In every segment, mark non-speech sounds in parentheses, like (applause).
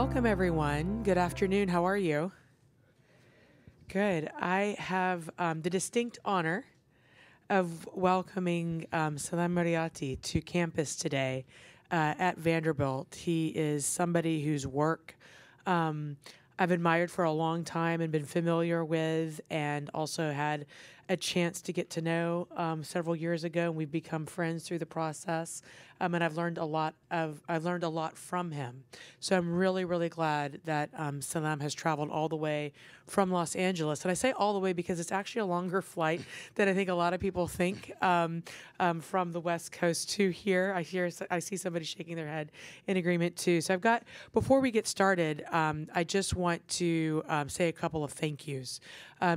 Welcome, everyone. Good afternoon. How are you? Good. I have um, the distinct honor of welcoming um, Salam Marayati to campus today uh, at Vanderbilt. He is somebody whose work um, I've admired for a long time and been familiar with, and also had a chance to get to know um, several years ago, and we've become friends through the process. Um, and I've learned a lot of I've learned a lot from him. So I'm really really glad that um, Salam has traveled all the way from Los Angeles, and I say all the way because it's actually a longer flight than I think a lot of people think um, um, from the West Coast to here. I hear I see somebody shaking their head in agreement too. So I've got before we get started, um, I just want to say a couple of thank yous,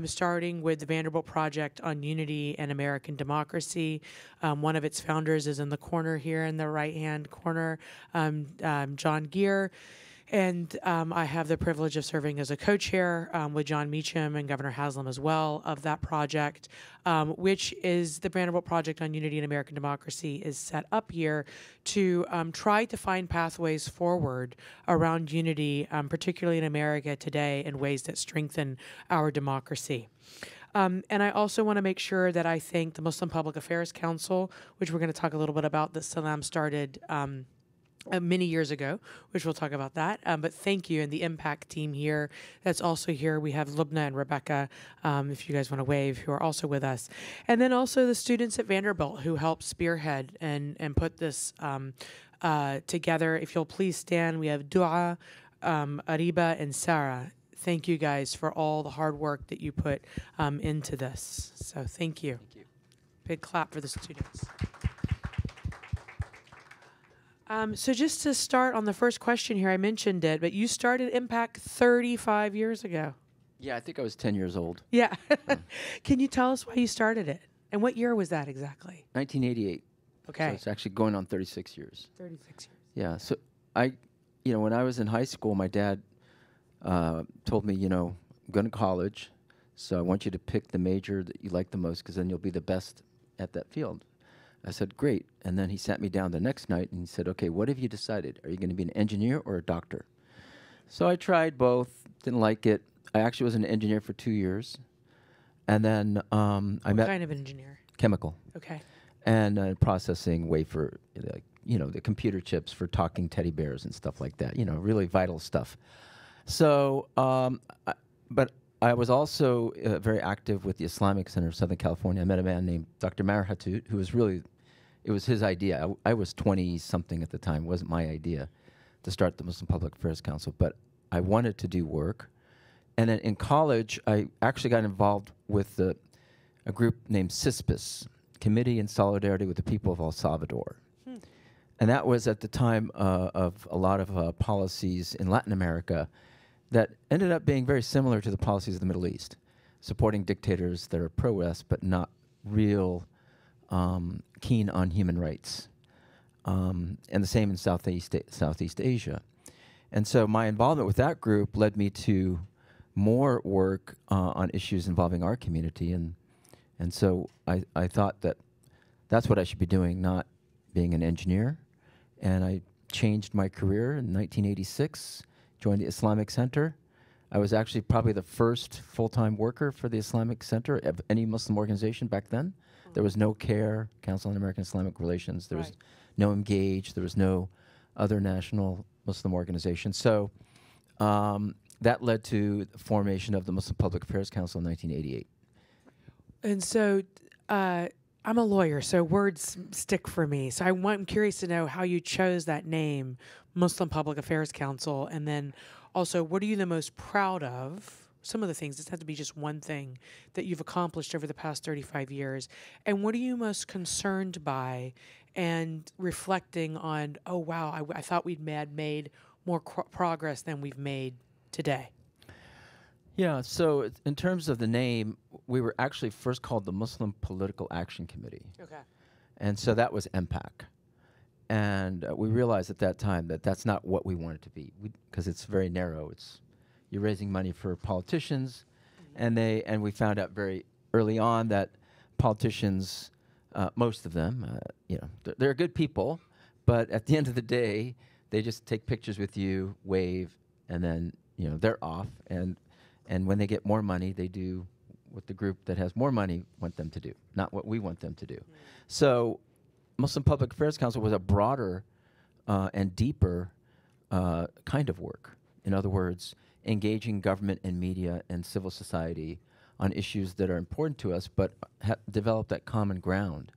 starting with the Vanderbilt Project on Unity and American Democracy. one of its founders is in the corner here in the right hand corner, um, um, John Geer. And um, I have the privilege of serving as a co chair um, with Jon Meacham and Governor Haslam as well of that project, um, which is the Vanderbilt Project on Unity and American Democracy, is set up here to um, try to find pathways forward around unity, particularly in America today, in ways that strengthen our democracy. Um, and I also want to make sure that I thank the Muslim Public Affairs Council, which we're going to talk a little bit about, that Salam started. Um, uh, many years ago, which we'll talk about that. Um, but thank you, and the MPAC team here that's also here. We have Lubna and Rebecca, um, if you guys want to wave, who are also with us, and then also the students at Vanderbilt who helped spearhead and and put this um, uh, together. If you'll please stand, we have Dua, um, Ariba, and Sarah thank you guys for all the hard work that you put um, into this. So thank you. Thank you. Big clap for the students. Um, so just to start on the first question here, I mentioned it, but you started MPAC 35 years ago. Yeah, I think I was 10 years old. Yeah. (laughs) Can you tell us why you started it? And what year was that exactly? 1988. Okay. So it's actually going on 36 years. 36 years. Yeah. So I, you know, when I was in high school, my dad uh, told me, you know, I'm going to college, so I want you to pick the major that you like the most because then you'll be the best at that field. I said, great. And then he sat me down the next night and he said, okay, what have you decided? Are you going to be an engineer or a doctor? So I tried both, didn't like it. I actually was an engineer for two years. And then um, I what met. kind of engineer? Chemical. Okay. And uh, processing wafer, like, you know, the computer chips for talking teddy bears and stuff like that, you know, really vital stuff. So, um, I, but I was also uh, very active with the Islamic Center of Southern California. I met a man named Dr. Maher Hathout, who was really, it was his idea. I, I was 20 something at the time, it wasn't my idea to start the Muslim Public Affairs Council, but I wanted to do work. And then in college, I actually got involved with the, a group named CISPES, Committee in Solidarity with the People of El Salvador. Hmm. And that was at the time uh, of a lot of uh, policies in Latin America that ended up being very similar to the policies of the Middle East, supporting dictators that are pro West but not real um, keen on human rights. Um, and the same in Southeast, Southeast Asia. And so my involvement with that group led me to more work uh, on issues involving our community. And, and so I, I thought that that's what I should be doing, not being an engineer. And I changed my career in 1986 joined the Islamic Center. I was actually probably the first full-time worker for the Islamic Center of any Muslim organization back then. Mm-hmm. There was no CAIR, Council on American Islamic Relations. There right. was no Emgage. There was no other national Muslim organization. So um, that led to the formation of the Muslim Public Affairs Council in 1988. And so uh, I'm a lawyer, so words stick for me. So I am curious to know how you chose that name. Muslim Public Affairs Council, and then also, what are you the most proud of? Some of the things, this has to be just one thing that you've accomplished over the past 35 years. And what are you most concerned by and reflecting on, oh, wow, I, I thought we'd mad made more cr- progress than we've made today? Yeah, so in terms of the name, we were actually first called the Muslim Political Action Committee. Okay. And so that was MPAC and uh, we realized at that time that that's not what we wanted to be because it's very narrow. It's you're raising money for politicians, mm-hmm. and they and we found out very early on that politicians, uh, most of them, uh, you know, th- they're good people, but at the end of the day, they just take pictures with you, wave, and then you know they're off, and and when they get more money, they do what the group that has more money want them to do, not what we want them to do. So, Muslim Public Affairs Council was a broader uh, and deeper uh, kind of work. In other words, engaging government and media and civil society on issues that are important to us, but ha- develop that common ground.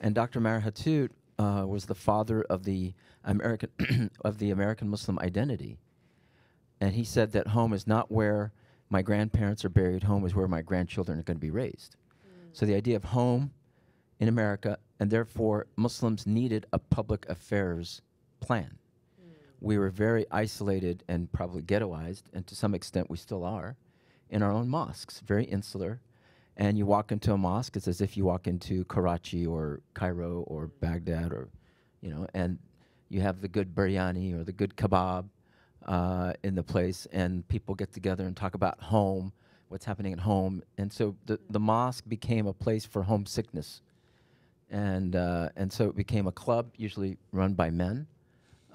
And Dr. Maher Hathout uh, was the father of the American (clears throat) of the American Muslim identity, and he said that home is not where my grandparents are buried. Home is where my grandchildren are going to be raised. So the idea of home in America, and therefore Muslims needed a public affairs plan. Mm. We were very isolated and probably ghettoized, and to some extent we still are, in our own mosques, very insular. And you walk into a mosque, it's as if you walk into Karachi or Cairo or mm. Baghdad or, you know, and you have the good biryani or the good kebab uh, in the place, and people get together and talk about home, what's happening at home. And so the, the mm. mosque became a place for homesickness. And, uh, and so it became a club, usually run by men,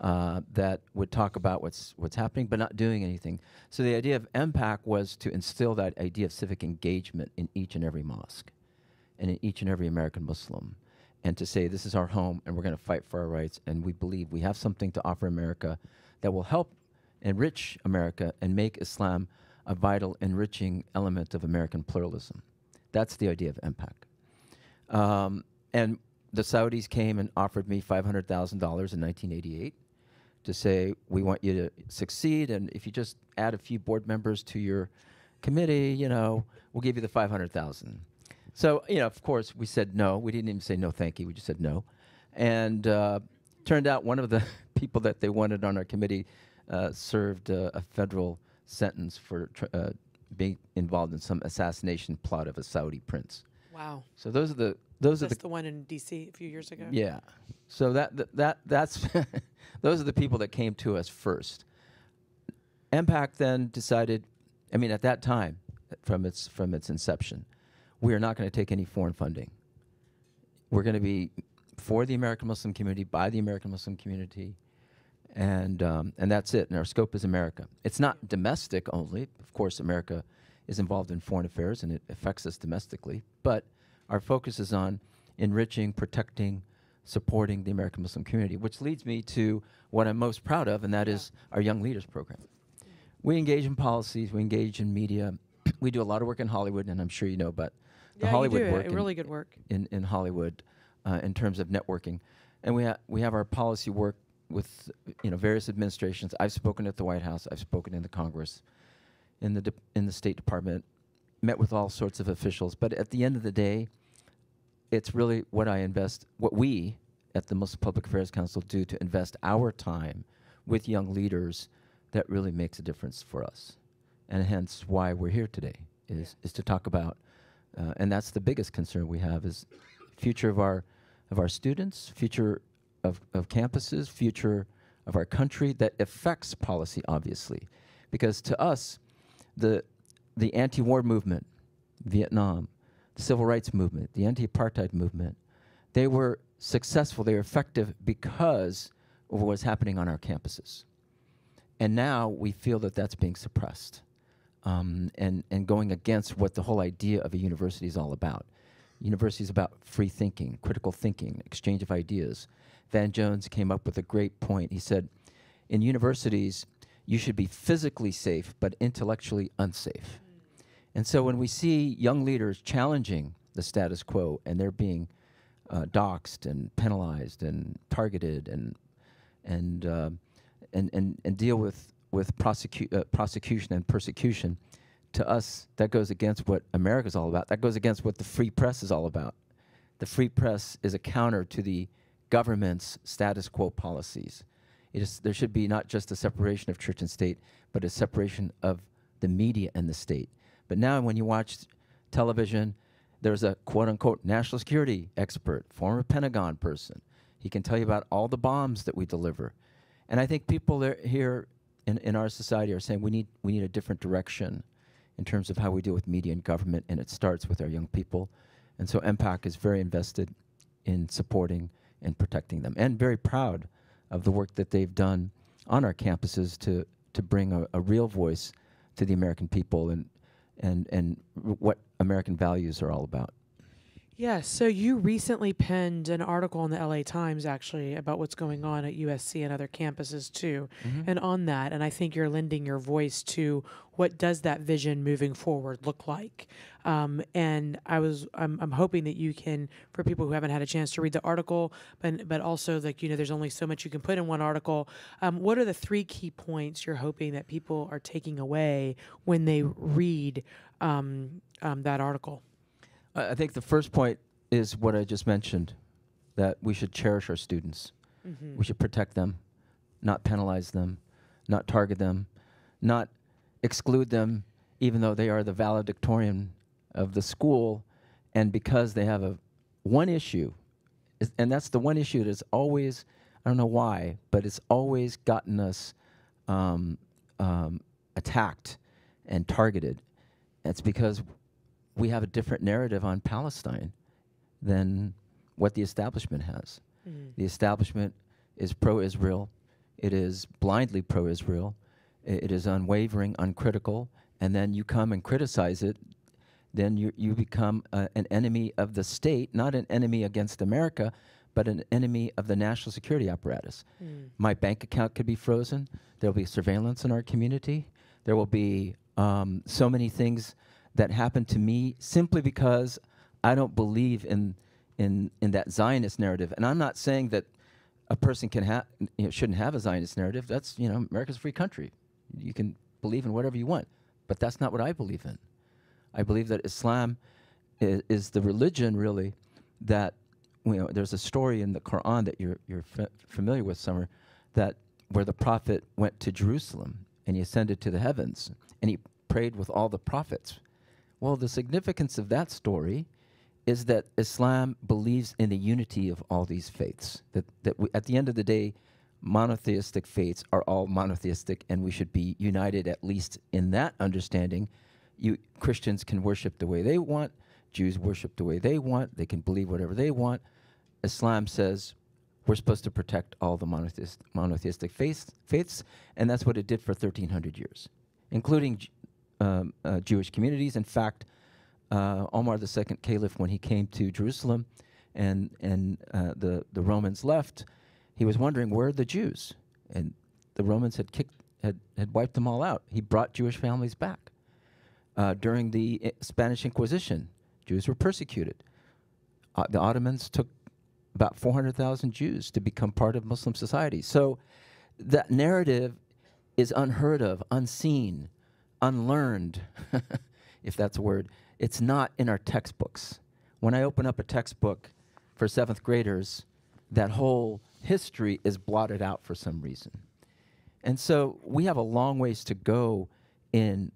uh, that would talk about what's, what's happening but not doing anything. So the idea of MPAC was to instill that idea of civic engagement in each and every mosque and in each and every American Muslim. And to say, this is our home and we're going to fight for our rights. And we believe we have something to offer America that will help enrich America and make Islam a vital, enriching element of American pluralism. That's the idea of MPAC. Um, and the Saudis came and offered me $500,000 in 1988 to say, we want you to succeed, and if you just add a few board members to your committee, you know, we'll give you the 500,000. So, you know, of course, we said no. We didn't even say no, thank you. We just said no. And uh, turned out one of the (laughs) people that they wanted on our committee uh, served uh, a federal sentence for tr- uh, being involved in some assassination plot of a Saudi prince. Wow. So those are the those That's are the the one in D.C. a few years ago. yeah. So that that, that that's (laughs) those are the people that came to us first. MPAC then decided, I mean, at that time, from its from its inception, we are not going to take any foreign funding. We're going to be for the American Muslim community by the American Muslim community, and um, and that's it. And our scope is America. It's not domestic only. Of course, America is involved in foreign affairs and it affects us domestically. But our focus is on enriching, protecting, supporting the American Muslim community, which leads me to what I'm most proud of, and that is our Young Leaders Program. We engage in policies, we engage in media. (clears throat) we do a lot of work in Hollywood, and I'm sure you know about the yeah, Hollywood work. really good work. in, in Hollywood uh, in terms of networking. And we, ha- we have our policy work with you know various administrations. I've spoken at the White House. I've spoken in the Congress, in the in the State Department, met with all sorts of officials. But at the end of the day, it's really what I invest, what we at the Muslim Public Affairs Council do to invest our time with young leaders that really makes a difference for us. And hence why we're here today is, is to talk about, uh, and that's the biggest concern we have is future of our, of our students, future of, of campuses, future of our country that affects policy, obviously. Because to us, the, the anti-war movement, Vietnam, civil rights movement, the anti-apartheid movement, they were successful, they were effective because of what was happening on our campuses. And now we feel that that's being suppressed um, and, and going against what the whole idea of a university is all about. University is about free thinking, critical thinking, exchange of ideas. Van Jones came up with a great point. He said, in universities, you should be physically safe but intellectually unsafe. And so when we see young leaders challenging the status quo and they're being uh, doxxed and penalized and targeted and and uh, and, and and deal with with prosecu- uh, prosecution and persecution, to us that goes against what America's all about. That goes against what the free press is all about. The free press is a counter to the government's status quo policies. There should be not just a separation of church and state, but a separation of the media and the state. But now, when you watch television, there's a quote unquote national security expert, former Pentagon person. He can tell you about all the bombs that we deliver. And I think people here in, in our society are saying we need, we need a different direction in terms of how we deal with media and government, and it starts with our young people. And so MPAC is very invested in supporting and protecting them, and very proud of the work that they've done on our campuses to to bring a, a real voice to the American people and and and what American values are all about. Yeah, so you recently penned an article in the LA Times actually about what's going on at USC and other campuses too. And on that, and I think you're lending your voice to what does that vision moving forward look like. Um, and I was I'm, I'm hoping that you can for people who haven't had a chance to read the article, but but also like you know there's only so much you can put in one article. Um, what are the three key points you're hoping that people are taking away when they read um, um, that article? I I think the first point is what I just mentioned, that we should cherish our students. We should protect them, not penalize them, not target them, not exclude them, even though they are the valedictorian of the school, and because they have a one issue, is- and that's the one issue that's always I don't know why, but it's always gotten us um, um, attacked and targeted. It's because we have a different narrative on Palestine than what the establishment has. The establishment is pro Israel, it is blindly pro Israel, it is unwavering, uncritical, and then you come and criticize it, then you, you become uh, an enemy of the state, not an enemy against America, but an enemy of the national security apparatus. My bank account could be frozen, there will be surveillance in our community, there will be um, so many things that happened to me simply because I don't believe in in in that Zionist narrative. And I'm not saying that a person can have you know, shouldn't have a Zionist narrative. That's you know America's a free country. You can believe in whatever you want, but that's not what I believe in. I believe that Islam is, is the religion really that you know. There's a story in the Quran that you're you're fa- familiar with, Samar, that where the prophet went to Jerusalem and he ascended to the heavens and he prayed with all the prophets. Well, the significance of that story is that Islam believes in the unity of all these faiths. That, that we, at the end of the day, monotheistic faiths are all monotheistic, and we should be united at least in that understanding. You Christians can worship the way they want, Jews worship the way they want, they can believe whatever they want. Islam says we're supposed to protect all the monotheist, monotheistic faiths, faiths, and that's what it did for 1,300 years, including um, uh, Jewish communities. In fact, uh, Omar the second caliph, when he came to Jerusalem, and and uh, the the Romans left, he was wondering where are the Jews, and the Romans had kicked had had wiped them all out. He brought Jewish families back. Uh, during the Spanish Inquisition, Jews were persecuted. Uh, the Ottomans took about 400,000 Jews to become part of Muslim society. So that narrative is unheard of, unseen, unlearned, (laughs) if that's a word. It's not in our textbooks. When I open up a textbook for seventh graders, that whole history is blotted out for some reason. And so we have a long ways to go in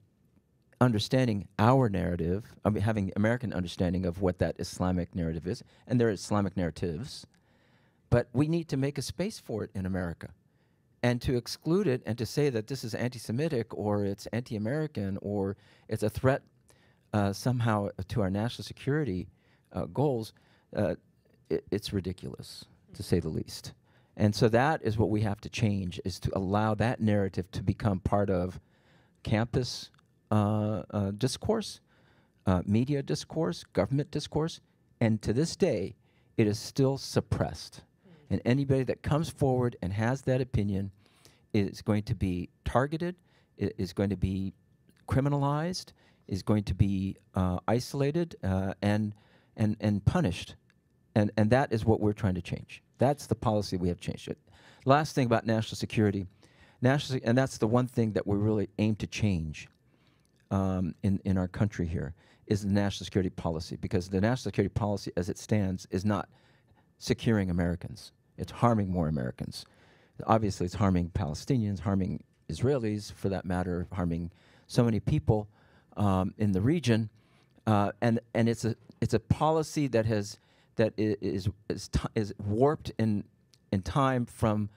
understanding our narrative, I mean, having American understanding of what that Islamic narrative is, and there are Islamic narratives, but we need to make a space for it in America. And to exclude it and to say that this is anti Semitic or it's anti American or it's a threat uh, somehow to our national security uh, goals, uh, it, it's ridiculous, to say the least. And so that is what we have to change, is to allow that narrative to become part of campus uh, uh, discourse, uh, media discourse, government discourse, and to this day, it is still suppressed. And anybody that comes forward and has that opinion is going to be targeted, is going to be criminalized, is going to be uh, isolated uh, and and and punished, and and that is what we're trying to change. That's the policy we have changed. It. Last thing about national security, national, and that's the one thing that we really aim to change um, in in our country here is the national security policy because the national security policy as it stands is not securing Americans. It's harming more Americans. Obviously, it's harming Palestinians, harming Israelis, for that matter, harming so many people um, in the region, uh, and and it's a it's a policy that has that i- is is, warped in in time from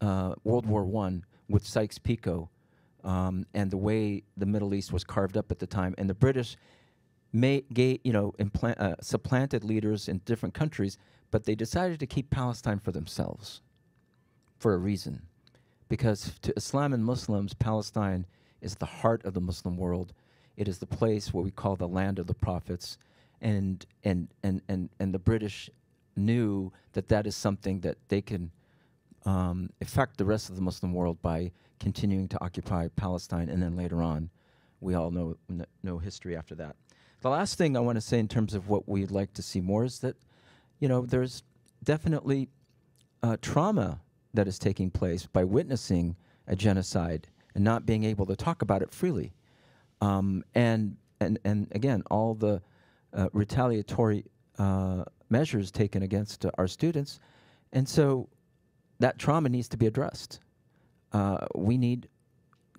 uh, World War One with Sykes-Picot um, and the way the Middle East was carved up at the time, and the British may, ga- you know, implant, uh, supplanted leaders in different countries, but they decided to keep Palestine for themselves for a reason. because to Islam and Muslims, Palestine is the heart of the Muslim world. It is the place what we call the land of the prophets, and and and and and the British knew that that is something that they can um, affect the rest of the Muslim world by continuing to occupy Palestine, and then later on, we all know kn- know history after that. The last thing I want to say in terms of what we'd like to see more is that, you know, there's definitely uh, trauma that is taking place by witnessing a genocide and not being able to talk about it freely. Um, and, and, and again, all the uh, retaliatory uh, measures taken against uh, our students. And so that trauma needs to be addressed. Uh, we need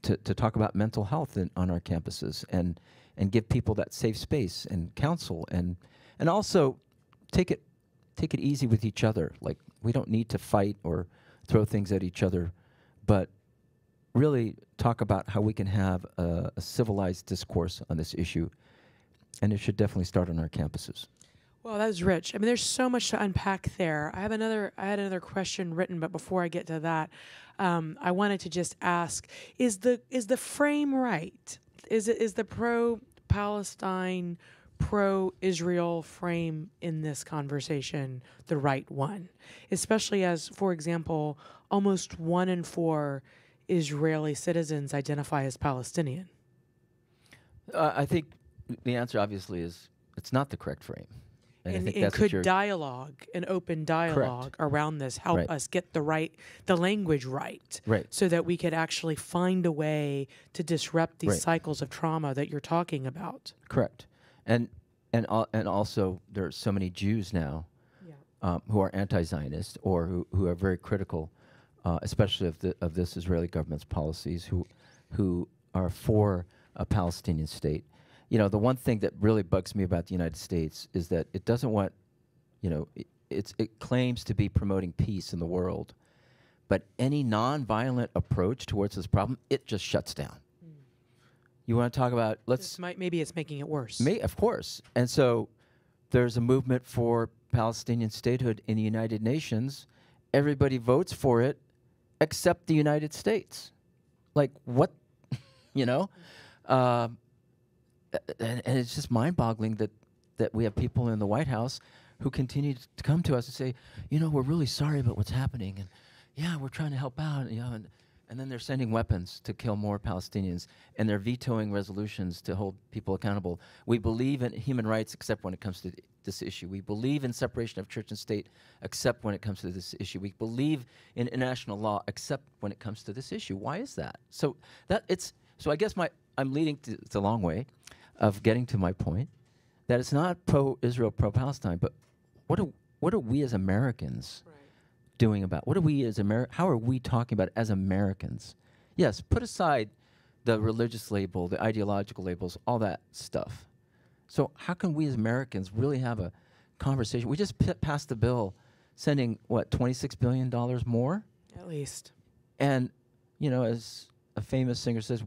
to, to talk about mental health in, on our campuses and, and give people that safe space and counsel and, and also take it, take it easy with each other. Like, we don't need to fight or throw things at each other, but really talk about how we can have a, a civilized discourse on this issue. And it should definitely start on our campuses. Well, that was rich. I mean, there's so much to unpack there. I have another. I had another question written, but before I get to that, um, I wanted to just ask: Is the is the frame right? Is it is the pro Palestine, pro Israel frame in this conversation the right one? Especially as, for example, almost one in four Israeli citizens identify as Palestinian. Uh, I think the answer obviously is it's not the correct frame. And, I think and that's could dialogue, an open dialogue around this, help Right. us get the right, the language right, Right. so that we could actually find a way to disrupt these Right. cycles of trauma that you're talking about. Correct, and and al- and also there are so many Jews now Yeah. um, who are anti-Zionist or who, who are very critical, uh, especially of the of this Israeli government's policies, who who are for a Palestinian state. You know, the one thing that really bugs me about the United States is that it doesn't want, you know, it, it's it claims to be promoting peace in the world, but any nonviolent approach towards this problem, it just shuts down. You want to talk about let's This might, maybe it's making it worse. May, of course. And so there's a movement for Palestinian statehood in the United Nations. Everybody votes for it except the United States. Like, what? (laughs) you know? Um, and, and it's just mind boggling that, that we have people in the White House who continue to come to us and say, you know, we're really sorry about what's happening. And yeah, we're trying to help out. You know, and, and then they're sending weapons to kill more Palestinians, and they're vetoing resolutions to hold people accountable. We believe in human rights, except when it comes to this issue. We believe in separation of church and state, except when it comes to this issue. We believe in international law, except when it comes to this issue. Why is that? So that it's so. I guess my I'm leading to it's a long way of getting to my point that it's not pro-Israel, pro-Palestine, but what are what are we as Americans? Doing about? What are we as Amer? How are we talking about it as Americans? Yes, put aside the religious label, the ideological labels, all that stuff. So how can we as Americans really have a conversation? We just p- passed a bill sending what twenty six billion dollars more, At least. and you know, as a famous singer says,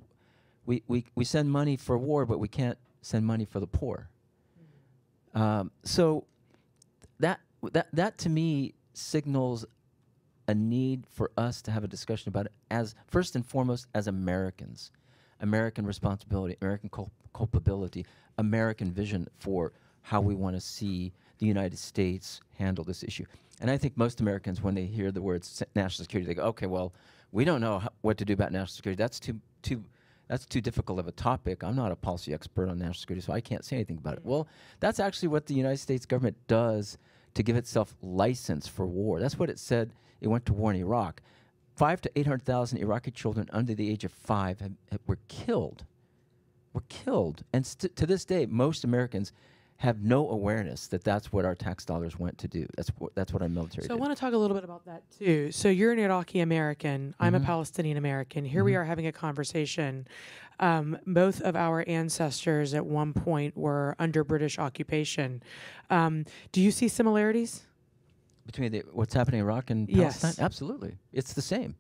we, we, we send money for war, but we can't send money for the poor. Um, so that that that to me signals a need for us to have a discussion about it as first and foremost as Americans, American responsibility, American cul- culpability, American vision for how we want to see the United States handle this issue. And I think most Americans, when they hear the words national security, they go, "Okay, well, we don't know what to do about national security. That's too too." That's too difficult of a topic. I'm not a policy expert on national security, so I can't say anything about it. Mm. Well, that's actually what the United States government does to give itself license for war. That's what it said. It went to war in Iraq. Five to eight hundred thousand Iraqi children under the age of five have, have- were killed. Were killed, and to this day, most Americans have no awareness that that's what our tax dollars went to do. That's what that's what our military So I want to talk a little bit about that too. So you're an Iraqi American. I'm a Mhm. Palestinian American. Here we Mhm. are having a conversation. Um, both of our ancestors at one point were under British occupation. Um, do you see similarities? between the, what's happening in Iraq and Palestine? Yes. Absolutely, it's the same.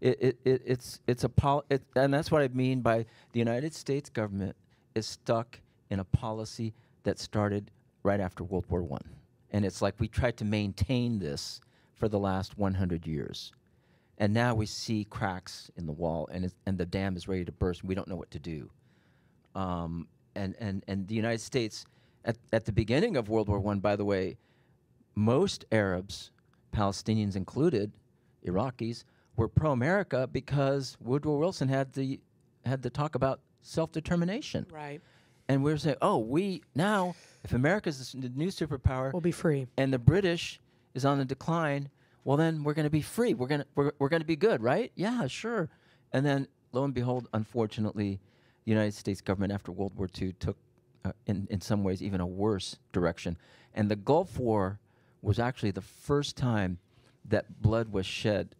It, it, it it's it's a pol- it, and that's what I mean by the United States government is stuck in a policy that started right after World War One, and it's like we tried to maintain this for the last 100 years. and now we see cracks in the wall, and and the dam is ready to burst. And we don't know what to do. Um, and and and the United States, at at the beginning of World War One, by the way, most Arabs, Palestinians included, Iraqis, were pro-America because Woodrow Wilson had the had the talk about self-determination, Right. And we were saying, oh, we now if America's the the new superpower, We'll be free. and the British is on the decline, well then we're going to be free. We're going to we're, we're going to be good, right? Yeah, sure. And then lo and behold, unfortunately, the United States government after World War II took uh, in in some ways even a worse direction. And the Gulf War was actually the first time that blood was shed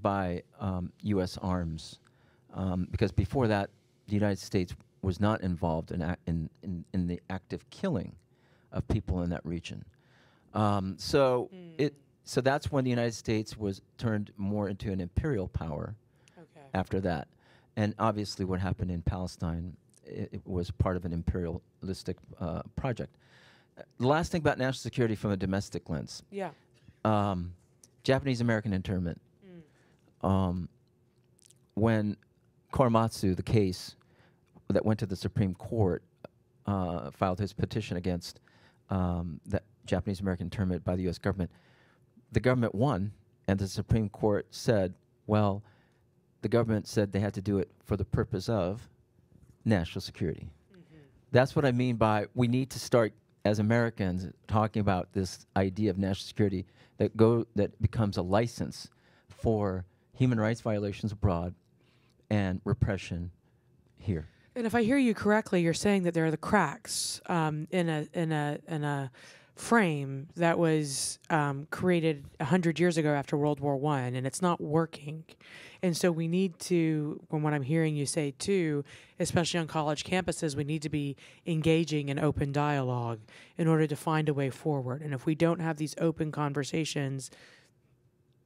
by um, U.S. arms, um, because before that, the United States was not involved in, in, in, in the active killing of people in that region. Um, so it so that's when the United States was turned more into an imperial power Okay. after that, and obviously what happened in Palestine it, it was part of an imperialistic uh, project. Uh, The last thing about national security from a domestic lens, Yeah. um, Japanese American internment. Um, when Korematsu, the case that went to the Supreme Court, uh, filed his petition against um, the Japanese American internment by the U.S. government, the government won, and the Supreme Court said, well, the government said they had to do it for the purpose of national security. That's what I mean by we need to start as Americans talking about this idea of national security that go that becomes a license for human rights violations abroad and repression here. And if I hear you correctly, you're saying that there are the cracks um, in a in a in a frame that was um, created hundred years ago after World War One, and it's not working. And so we need to, from what I'm hearing you say too, especially on college campuses, we need to be engaging in open dialogue in order to find a way forward. And if we don't have these open conversations,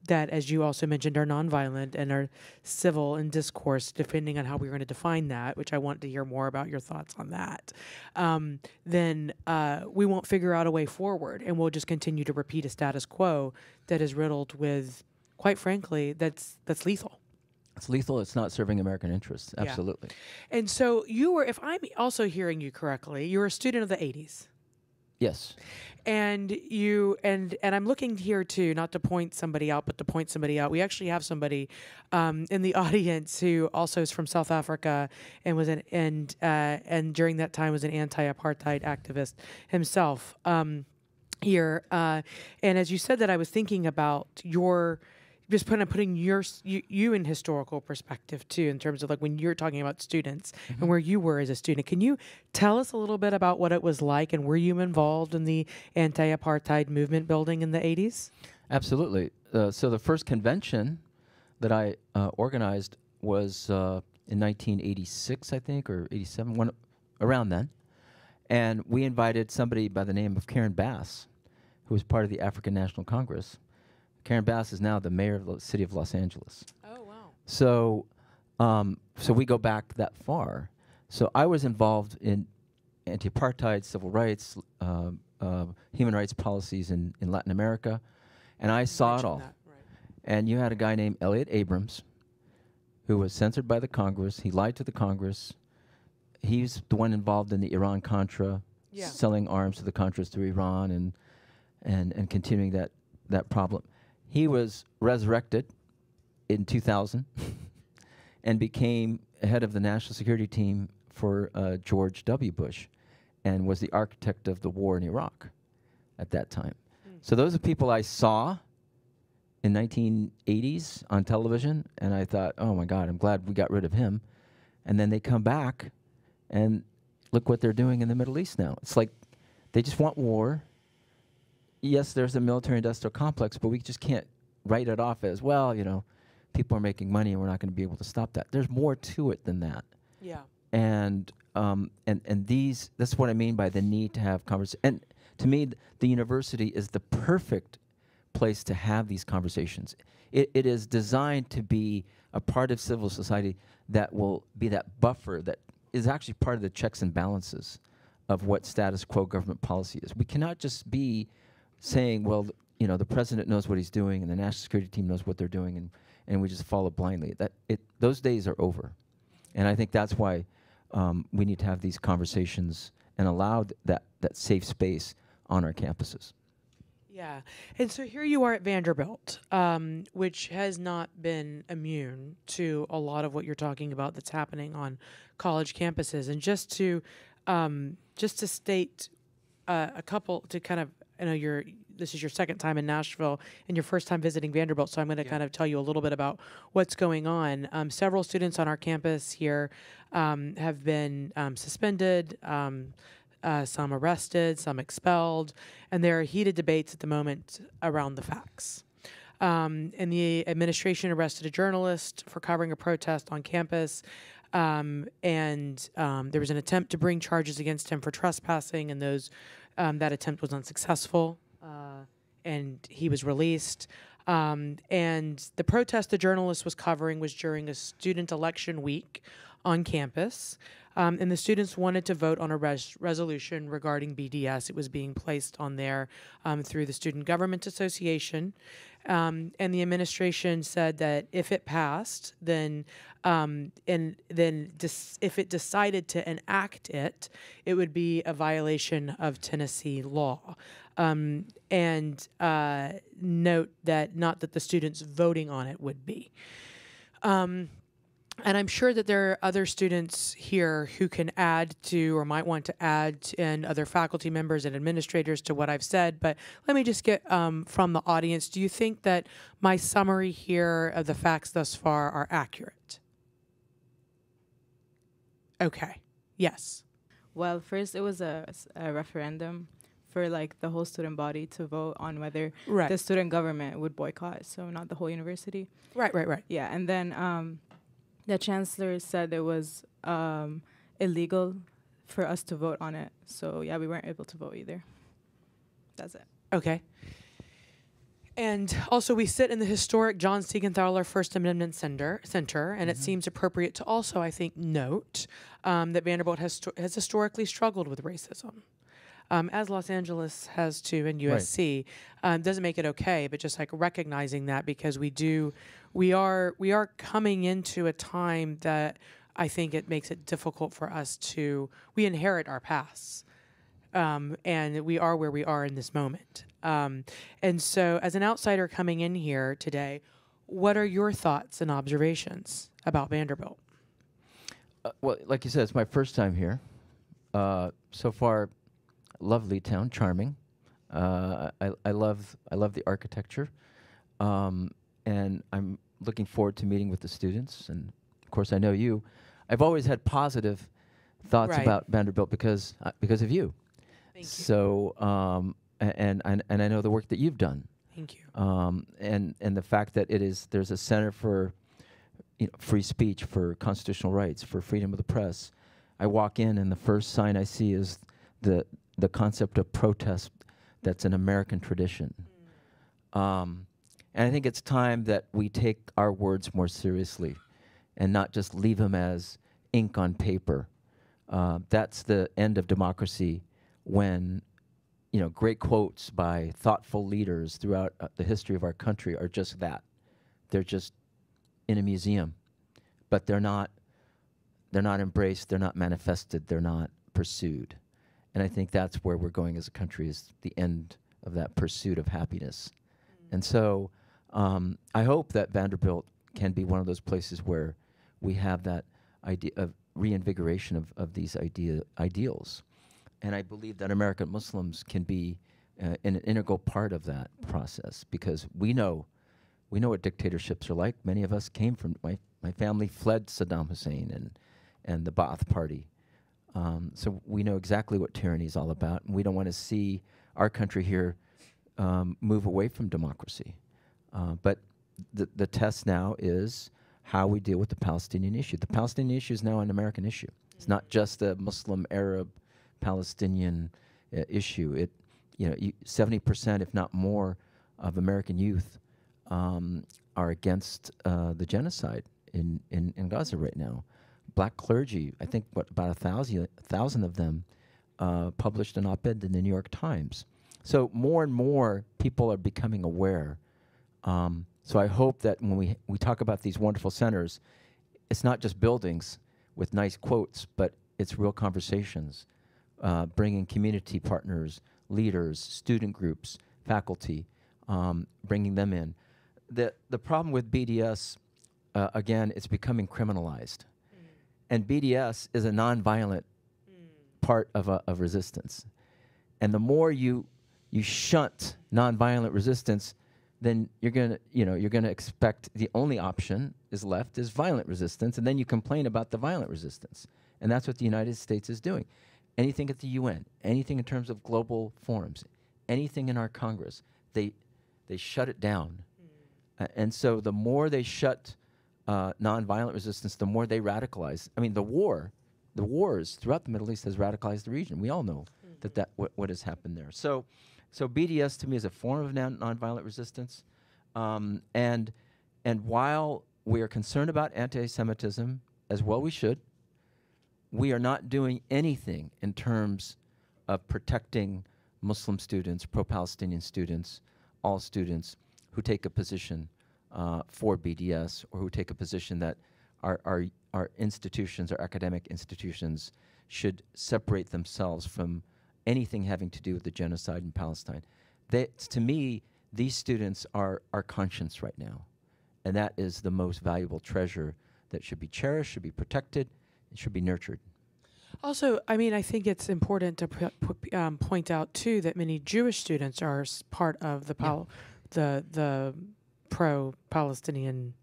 that, as you also mentioned, are nonviolent and are civil in discourse, depending on how we're going to define that, which I want to hear more about your thoughts on that, um, then uh, we won't figure out a way forward and we'll just continue to repeat a status quo that is riddled with, quite frankly, that's, that's lethal. It's lethal. It's not serving American interests. Yeah. Absolutely. And so you were, if I'm also hearing you correctly, you were a student of the 80s. Yes. and you and and i'm looking here too not to point somebody out but to point somebody out we actually have somebody um, in the (laughs) audience who also is from south africa and was an and uh, and during that time was an anti-apartheid activist himself um, here uh, and as you said that i was thinking about your just kind of putting your you, you in historical perspective too in terms of like when you're talking about students and where you were as a student can you tell us a little bit about what it was like and were you involved in the anti-apartheid movement building in the 80s Absolutely. Uh, so the first convention that I uh, organized was uh, in 1986, I think, or 87, one, around then. And we invited somebody by the name of Karen Bass, who was part of the African National Congress. Karen Bass is now the mayor of the city of Los Angeles. oh wow So, um, so we go back that far. So I was involved in anti-apartheid, civil rights, uh, uh, human rights policies in, in Latin America, and I saw it all. And you had a guy named Elliott Abrams, who was censored by the Congress. He lied to the Congress. He's the one involved in the Iran Contra, Yeah. selling arms to the Contras through Iran, and and and continuing that that problem. He was resurrected in 2000 (laughs) and became head of the national security team for uh, George W. Bush, and was the architect of the war in Iraq at that time. So those are people I saw in 1980s on television, and I thought, oh my God, I'm glad we got rid of him. And then they come back, and look what they're doing in the Middle East now. It's like they just want war. Yes, there's a military-industrial complex, but we just can't write it off as well. You know, people are making money, and we're not going to be able to stop that. There's more to it than that yeah and um, and and these that's what I mean by the need to have conversation. And to me, th- the university is the perfect place to have these conversations. It, it is designed to be a part of civil society that will be that buffer that is actually part of the checks and balances of what status quo government policy is. We cannot just be saying, well, you know, the president knows what he's doing and the national security team knows what they're doing, and and we just follow blindly. That it those days are over, and I think that's why um, we need to have these conversations and allow th- that that safe space on our campuses. Yeah. And so here you are at Vanderbilt, um, which has not been immune to a lot of what you're talking about that's happening on college campuses. And just to um, just to state uh, a couple to kind of I know you're this is your second time in Nashville and your first time visiting Vanderbilt, so I'm going to kind of tell you a little bit about what's going on. Um, several students on our campus here um, have been um, suspended. Um, uh, some arrested, some expelled, and there are heated debates at the moment around the facts. Um, and the administration arrested a journalist for covering a protest on campus. Um, and um, there was an attempt to bring charges against him for trespassing, and those um, that attempt was unsuccessful, uh, and he was released. Um, and the protest the journalist was covering was during a student election week on campus. Um, and the students wanted to vote on a res- resolution regarding BDS. It was being placed on there um, through the Student Government Association. Um, and the administration said that if it passed, then um, and then if it decided to enact it, it would be a violation of Tennessee law. Um, and uh, note that not that the students voting on it would be. And I'm sure that there are other students here who can add to or might want to add, and other faculty members and administrators to what I've said. But let me just get um, from the audience do you think that my summary here of the facts thus far are accurate? Okay. Yes. Well, first it was a referendum for like the whole student body to vote on whether Right. the student government would boycott, so not the whole university. right, right, right. Yeah, and then um, the chancellor said it was um, illegal for us to vote on it. So yeah, we weren't able to vote either. That's it. Okay. And also, we sit in the historic John Seigenthaler First Amendment Center, Center and it seems appropriate to also, I think, note um, that Vanderbilt has has historically struggled with racism, um, as Los Angeles has too, and Right. USC. Um, doesn't make it okay, but just like recognizing that because we do, we are we are coming into a time that I think it makes it difficult for us to we inherit our pasts um, and we are where we are in this moment. Um, and so, as an outsider coming in here today, what are your thoughts and observations about Vanderbilt? Uh, well, like you said, it's my first time here. Uh, so far, lovely town, charming. Uh, I, I love I love the architecture, um, and I'm looking forward to meeting with the students. And of course, I know you. I've always had positive thoughts Right. about Vanderbilt because uh, because of you. Thank you. So um, and, and and I know the work that you've done Thank you. um, and and the fact that it is there's a center for you know, free speech, for constitutional rights, for freedom of the press. I walk in, and the first sign I see is the the concept of protest. That's an American tradition, um, and I think it's time that we take our words more seriously, and not just leave them as ink on paper. Uh, that's the end of democracy when you know, great quotes by thoughtful leaders throughout uh, the history of our country are just that. They're just in a museum, but they're not. They're not embraced. They're not manifested. They're not pursued, and I think that's where we're going as a country is the end of that pursuit of happiness. And so, um, I hope that Vanderbilt can be one of those places where we have that idea of reinvigoration of, of these idea ideals and I believe that American Muslims can be uh, an integral part of that process because we know, we know what dictatorships are like. Many of us came from my my family fled Saddam Hussein and and the Ba'ath Party, um, so we know exactly what tyranny is all about, and we don't want to see our country here um, move away from democracy. Uh, but the the test now is how we deal with the Palestinian issue. The Palestinian issue is now an American issue. It's not just a Muslim Arab Palestinian uh, issue. It, you know, seventy percent, if not more, of American youth um, are against uh, the genocide in, in, in Gaza right now. Black clergy, I think, what about a thousand thousand of them uh, published an op-ed in the New York Times. So more and more people are becoming aware. Um, So I hope that when we we talk about these wonderful centers, it's not just buildings with nice quotes, but it's real conversations, uh, bringing community partners, leaders, student groups, faculty, um, bringing them in. The the problem with BDS, uh, again, it's becoming criminalized, and BDS is a nonviolent part of a, of resistance, and the more you you shunt nonviolent resistance, then you're gonna you know you're gonna expect the only option is left is violent resistance, and then you complain about the violent resistance, and that's what the United States is doing. Anything at the UN, anything in terms of global forums, anything in our Congress, they they shut it down, uh, and so the more they shut uh, nonviolent resistance, the more they radicalize. I mean, the war, the wars throughout the Middle East has radicalized the region. We all know that that what, what has happened there. So, so BDS to me is a form of non- nonviolent resistance, um, and and while we are concerned about anti-Semitism, as well we should, we are not doing anything in terms of protecting Muslim students, pro-Palestinian students, all students who take a position uh, for BDS or who take a position that our, our, our institutions, our academic institutions, should separate themselves from anything having to do with the genocide in Palestine. That, to me, these students are our conscience right now. And that is the most valuable treasure that should be cherished, should be protected, and should be nurtured. Also, I mean, I think it's important to p- p- um, point out too that many Jewish students are s- part of the pal- the the pro-Palestinian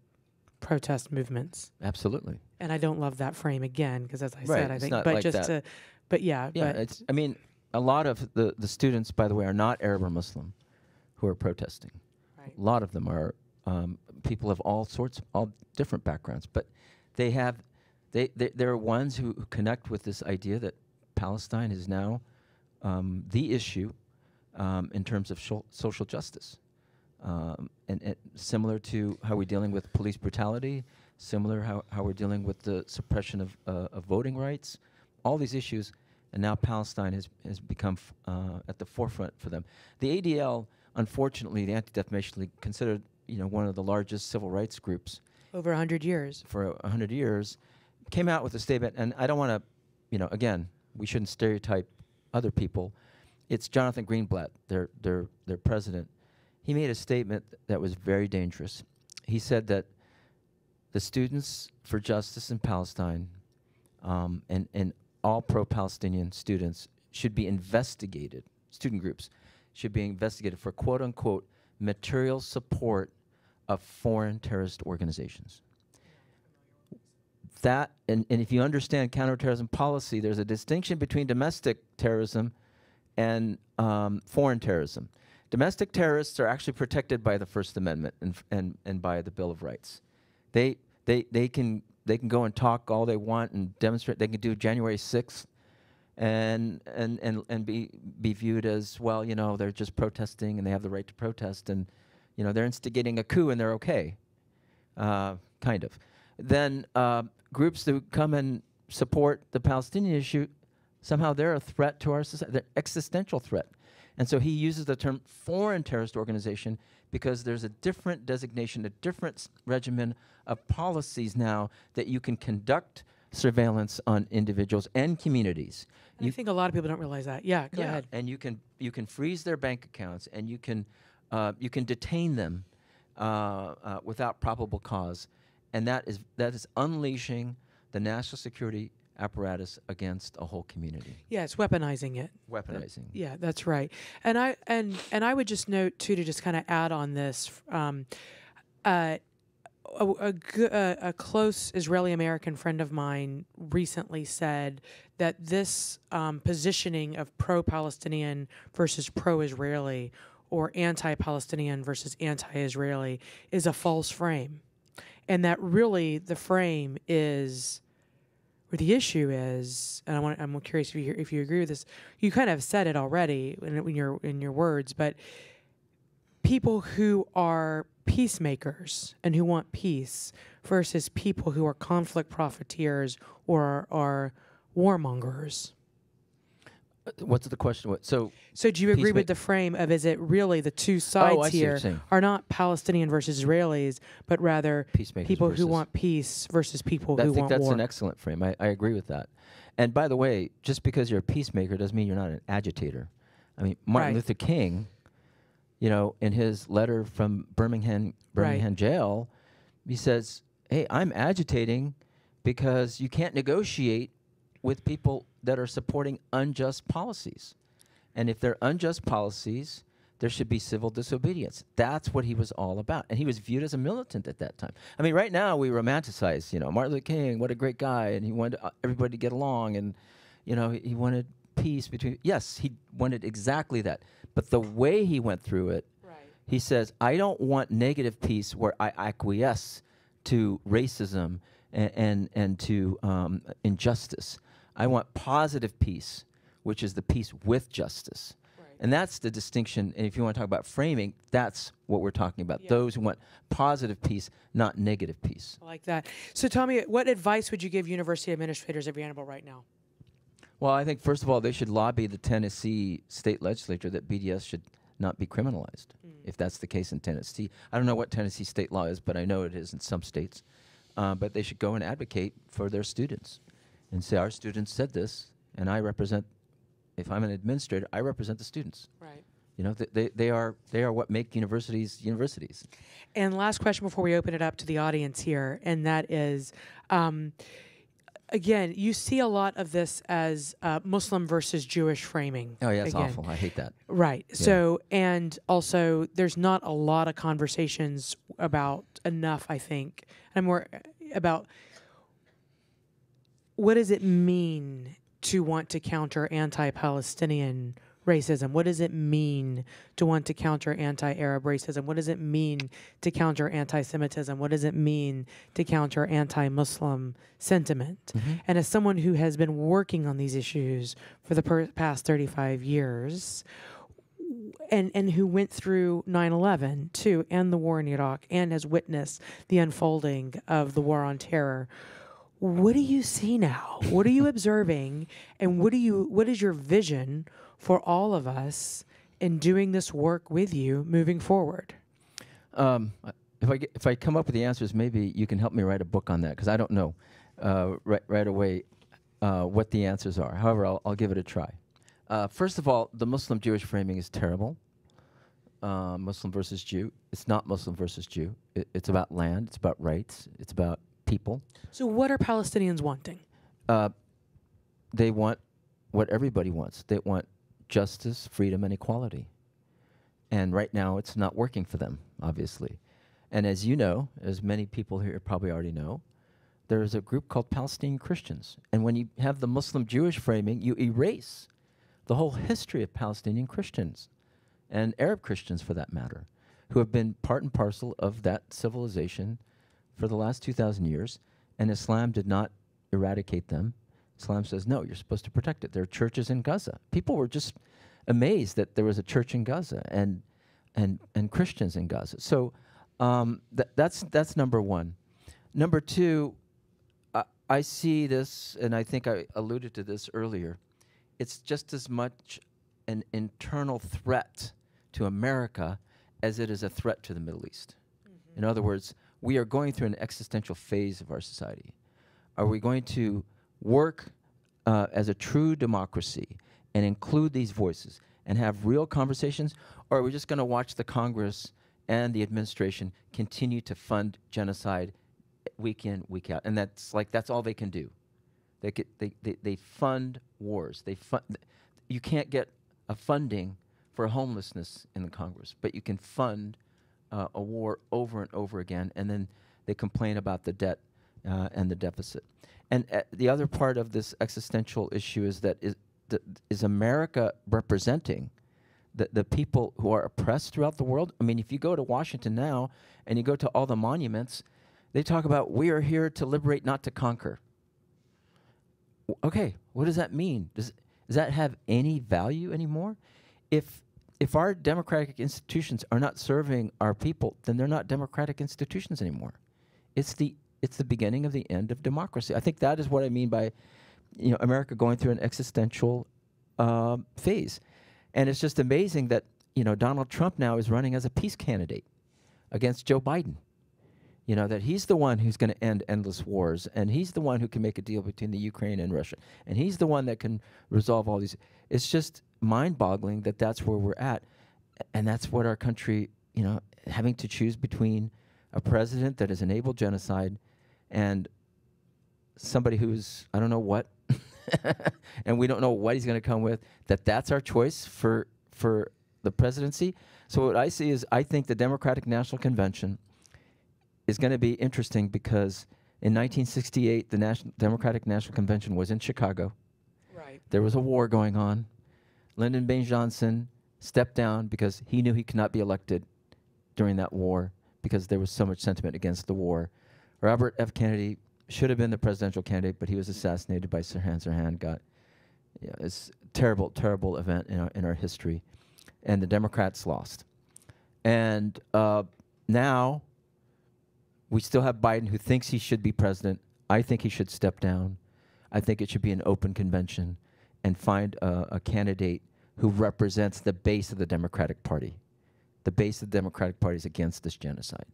protest movements, Absolutely. and I don't love that frame again because, as I Right, said, I think, but like just that. to, but yeah, Yeah, but it's. I mean, a lot of the the students, by the way, are not Arab or Muslim, who are protesting. right. A lot of them are um, people of all sorts, all different backgrounds, but they have, they, they there are ones who, who connect with this idea that Palestine is now um, the issue um, in terms of social justice, um, and, and similar to how we're dealing with police brutality, similar how, how we're dealing with the suppression of, uh, of voting rights, all these issues, and now Palestine has, has become f- uh, at the forefront for them. The ADL, unfortunately, the Anti-Defamation League, considered you know one of the largest civil rights groups over hundred years. for hundred years, came out with a statement, and I don't want to, you know, again, we shouldn't stereotype other people. It's Jonathan Greenblatt, their their their president. He made a statement that was very dangerous. He said that the Students for Justice in Palestine um, and and all pro-Palestinian students should be investigated. Student groups should be investigated for quote unquote material support of foreign terrorist organizations that and, and if you understand counterterrorism policy, there's a distinction between domestic terrorism and um, foreign terrorism. Domestic terrorists are actually protected by the First Amendment and, and, and by the Bill of Rights. They, they, they, can, they can go and talk all they want and demonstrate. They can do January 6th and, and, and, and be, be viewed as, well, you know, they're just protesting and they have the right to protest and, you know, they're instigating a coup and they're okay. Uh, kind of. Then uh, groups that come and support the Palestinian issue, somehow they're a threat to our society, they're existential threat. And so he uses the term foreign terrorist organization because there's a different designation, a different s- regimen of policies now that you can conduct surveillance on individuals and communities. And I think a lot of people don't realize that. Yeah, go ahead. And you can you can freeze their bank accounts and you can uh, you can detain them uh, uh, without probable cause, and that is that is unleashing the national security apparatus against a whole community, Yeah, it's weaponizing it. weaponizing. Yeah, that's right. And I and and I would just note too to just kind of add on this. Um, uh, a, a, a, a close Israeli American friend of mine recently said that this um, positioning of pro Palestinian versus pro Israeli or anti Palestinian versus anti Israeli is a false frame. And that really the frame is where the issue is, and I want I'm curious if you if you agree with this. You kind of said it already in, in your in your words, but people who are peacemakers and who want peace versus people who are conflict profiteers or are warmongers. What's the question? So So do you agree with the frame of is it really the two oh, sides see what here you're not Palestinian versus Israelis, but rather people who want peace versus people I who think that's an excellent frame. I, I agree with that. And by the way, just because you're a peacemaker doesn't mean you're not an agitator. I mean, Martin Right. Luther King, you know, in his letter from Birmingham Birmingham jail, he says, "Hey, I'm agitating because you can't negotiate with people that are supporting unjust policies. And if they're unjust policies, there should be civil disobedience. That's what he was all about. And he was viewed as a militant at that time. I mean, right now we romanticize, you know, Martin Luther King, what a great guy, and he wanted uh, everybody to get along, and, you know, he, he wanted peace between. Yes, he wanted exactly that. But the way he went through it, right. he says, I don't want negative peace where I acquiesce to racism and, and, and to um, injustice. I want positive peace, which is the peace with justice. Right. And that's the distinction. And if you want to talk about framing, that's what we're talking about. Yeah. Those who want positive peace, not negative peace. I like that. So tell me, what advice would you give university administrators of Vanderbilt right now? Well, I think, first of all, they should lobby the Tennessee state legislature that BDS should not be criminalized, if that's the case in Tennessee. I don't know what Tennessee state law is, but I know it is in some states. Uh, but they should go and advocate for their students and say, our students said this, and I represent, if I'm an administrator, I represent the students. Right. You know, th- they, they, are, they are what make universities universities. And last question before we open it up to the audience here, and that is, um, again, you see a lot of this as uh, Muslim versus Jewish framing. Oh, yeah, it's again. awful. I hate that. Right. Yeah. So, and also, there's not a lot of conversations about enough, I think, and I'm more about what does it mean to want to counter anti Palestinian racism? What does it mean to want to counter anti Arab racism? What does it mean to counter anti Semitism? What does it mean to counter anti Muslim sentiment? Mm-hmm. And as someone who has been working on these issues for the per- past 35 years, and and who went through 9/11 too and the war in Iraq and has witnessed the unfolding of the war on terror what do you see now what are you observing and what do you what is your vision for all of us in doing this work with you moving forward Um, if I get, if I come up with the answers, maybe you can help me write a book on that because I don't know uh, right right away uh, what the answers are. However, I'll, I'll give it a try. Uh, first of all, the Muslim Jewish framing is terrible. Uh, Muslim versus Jew. It's not Muslim versus Jew. It, it's about land. It's about rights. It's about people. so what are Palestinians wanting Uh, they want what everybody wants. They want justice, freedom, and equality. And right now, it's not working for them, obviously. And as you know, as many people here probably already know, there is a group called Palestinian Christians. And when you have the Muslim Jewish framing, you erase the whole history of Palestinian Christians and Arab Christians, for that matter, who have been part and parcel of that civilization for the last 2,000 years. And Islam did not eradicate them. Islam says, no, you're supposed to protect it. There are churches in Gaza. People were just amazed that there was a church in Gaza and, and, and Christians in Gaza. So um, th- that's, that's number one. Number two, I, I see this, and I think I alluded to this earlier. It's just as much an internal threat to America as it is a threat to the Middle East. In other words, we are going through an existential phase of our society. Are we going to work uh, as a true democracy and include these voices and have real conversations, or are we just going to watch the Congress and the administration continue to fund genocide week in, week out? And that's like that's all they can do. They they, they, they fund wars. They fund. You can't get a funding for homelessness in the Congress, but you can fund uh, a war over and over again, and then they complain about the debt uh, and the deficit. And uh, the other part of this existential issue is that is, th- is America representing the, the people who are oppressed throughout the world? I mean, if you go to Washington now and you go to all the monuments, they talk about we are here to liberate, not to conquer. W- Okay, what does that mean? Does, does that have any value anymore? If if our democratic institutions are not serving our people, then they're not democratic institutions anymore. It's the it's the beginning of the end of democracy. I think that is what I mean by you know America going through an existential um, phase. And it's just amazing that you know Donald Trump now is running as a peace candidate against Joe Biden. You know that he's the one who's going to end endless wars, and he's the one who can make a deal between the Ukraine and Russia, and he's the one that can resolve all these. It's just mind-boggling that that's where we're at, and that's what our country, you know, having to choose between a president that has enabled genocide and somebody who's I don't know what, (laughs) and we don't know what he's going to come with. That that's our choice for for the presidency. So what I see is I think the Democratic National Convention is going to be interesting because in 1968 the National Democratic National Convention was in Chicago. Right. There was a war going on. Lyndon Baines Johnson stepped down because he knew he could not be elected during that war because there was so much sentiment against the war. Robert F. Kennedy should have been the presidential candidate, but he was assassinated by Sirhan Sirhan. Got yeah, it's a terrible, terrible event in our in our history, and the Democrats lost. And uh, now we still have Biden, who thinks he should be president. I think he should step down. I think it should be an open convention and find a, a candidate who represents the base of the Democratic Party. The base of the Democratic Party is against this genocide,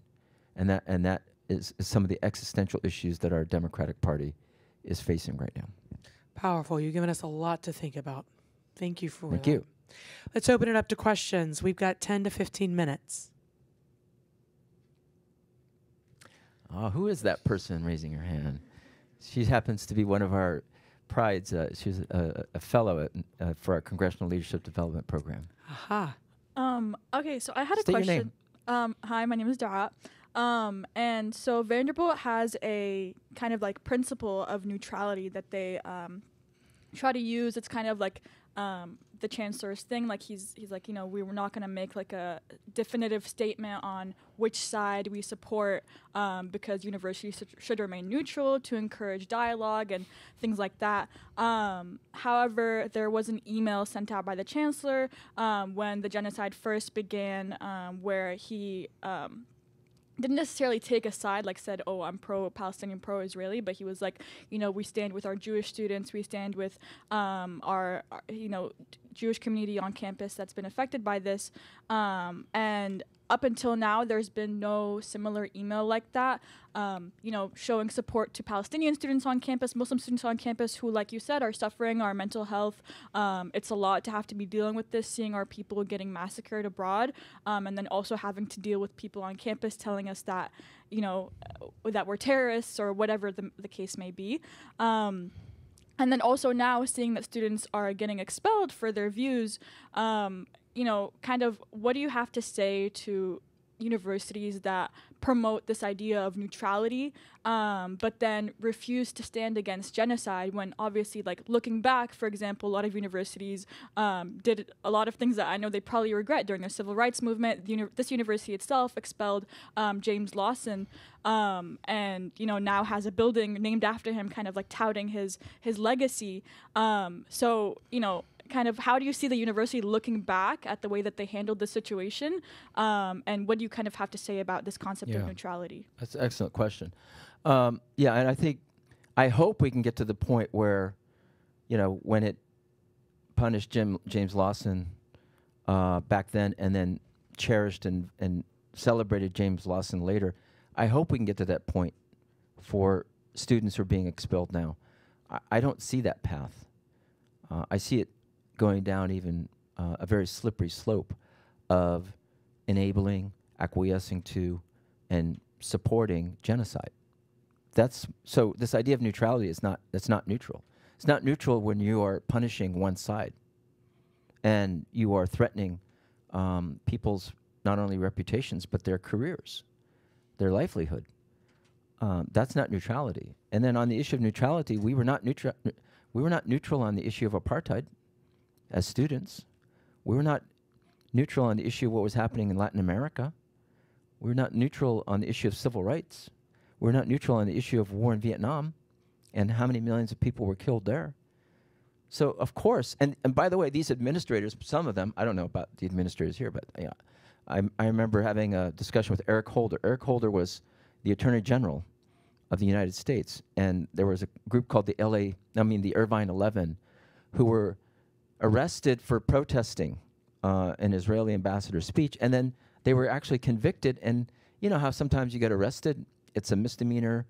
and that and that is, is some of the existential issues that our Democratic Party is facing right now. Powerful. You've given us a lot to think about. Thank you for Thank that. you. Let's open it up to questions. We've got 10 to 15 minutes. Uh, who is that person raising her hand? She happens to be one of our prides. Uh, she's a, a fellow at, uh, for our Congressional Leadership Development Program. Aha. Um, okay, so I had a State your question. name. Um, hi, my name is Dara. Um, and so Vanderbilt has a kind of like principle of neutrality that they um, try to use. It's kind of like um, the chancellor's thing. Like he's he's like you know we were not going to make like a definitive statement on which side we support um, because universities should, remain neutral to encourage dialogue and things like that. Um, however, there was an email sent out by the chancellor um, when the genocide first began, um, where he um, didn't necessarily take a side, like said, "Oh, I'm pro-Palestinian, pro-Israeli," but he was like, you know, we stand with our Jewish students, we stand with um, our, our, you know, Jewish community on campus that's been affected by this, um, and up until now, there's been no similar email like that. Um, you know, showing support to Palestinian students on campus, Muslim students on campus who, like you said, are suffering our mental health. Um, it's a lot to have to be dealing with this, seeing our people getting massacred abroad, um, and then also having to deal with people on campus telling us that, you know, uh, that we're terrorists or whatever the, the case may be. Um, and then also now seeing that students are getting expelled for their views um, you know kind of what do you have to say to universities that promote this idea of neutrality um, but then refuse to stand against genocide when obviously like looking back for example a lot of universities um, did a lot of things that i know they probably regret during the civil rights movement. Uni- this university itself expelled um, james lawson um, and you know now has a building named after him kind of like touting his his legacy. Um, so you know kind of how do you see the university looking back at the way that they handled the situation um, and what do you kind of have to say about this concept Yeah. of neutrality That's an excellent question. Um, yeah, and I think, I hope we can get to the point where, you know, when it punished Jim James Lawson uh, back then, and then cherished and and celebrated James Lawson later. I hope we can get to that point for students who are being expelled now. I, I don't see that path. Uh, I see it going down even uh, a very slippery slope of enabling, acquiescing to, and supporting genocide. That's so. This idea of neutrality is not. That's not neutral. It's not neutral when you are punishing one side, and you are threatening um, people's not only reputations but their careers, their livelihood. Um, that's not neutrality. And then on the issue of neutrality, we were not neutral. We were not neutral on the issue of apartheid as students. We were not neutral on the issue of what was happening in Latin America. We were not neutral on the issue of civil rights. We're not neutral on the issue of war in Vietnam and how many millions of people were killed there. So, of course, and, and by the way, these administrators, some of them, I don't know about the administrators here, but yeah, I, I remember having a discussion with Eric Holder. Eric Holder was the Attorney General of the United States, and there was a group called the LA, I mean, the Irvine 11, who were arrested for protesting uh, an Israeli ambassador's speech, and then they were actually convicted. And you know how sometimes you get arrested, it's a misdemeanor.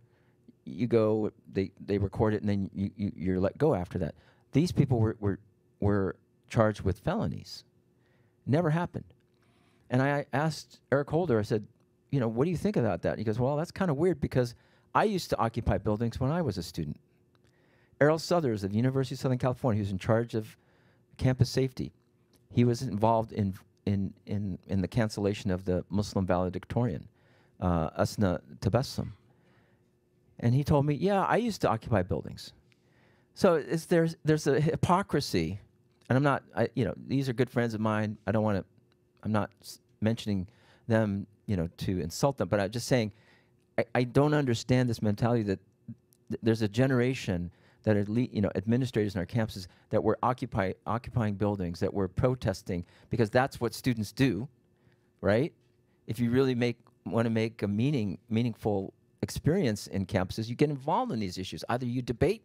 You go, they they record it, and then you, you you're let go after that. These people were were were charged with felonies. Never happened. And I asked Eric Holder, I said, you know, what do you think about that? He goes, well, that's kind of weird because I used to occupy buildings when I was a student. Errol Southers of the University of Southern California, who's in charge of campus safety, he was involved in in in, in the cancellation of the Muslim valedictorian, uh, Asna Tabassum. And he told me, yeah, I used to occupy buildings. So there's there's a hypocrisy, and I'm not, I, you know, these are good friends of mine. I don't want to, I'm not mentioning them, you know, to insult them, but I'm just saying, I, I don't understand this mentality that th- there's a generation that are, you know, administrators in our campuses that were occupy occupying buildings, that were protesting because that's what students do, right? If you really make want to make a meaning meaningful experience in campuses, you get involved in these issues. Either you debate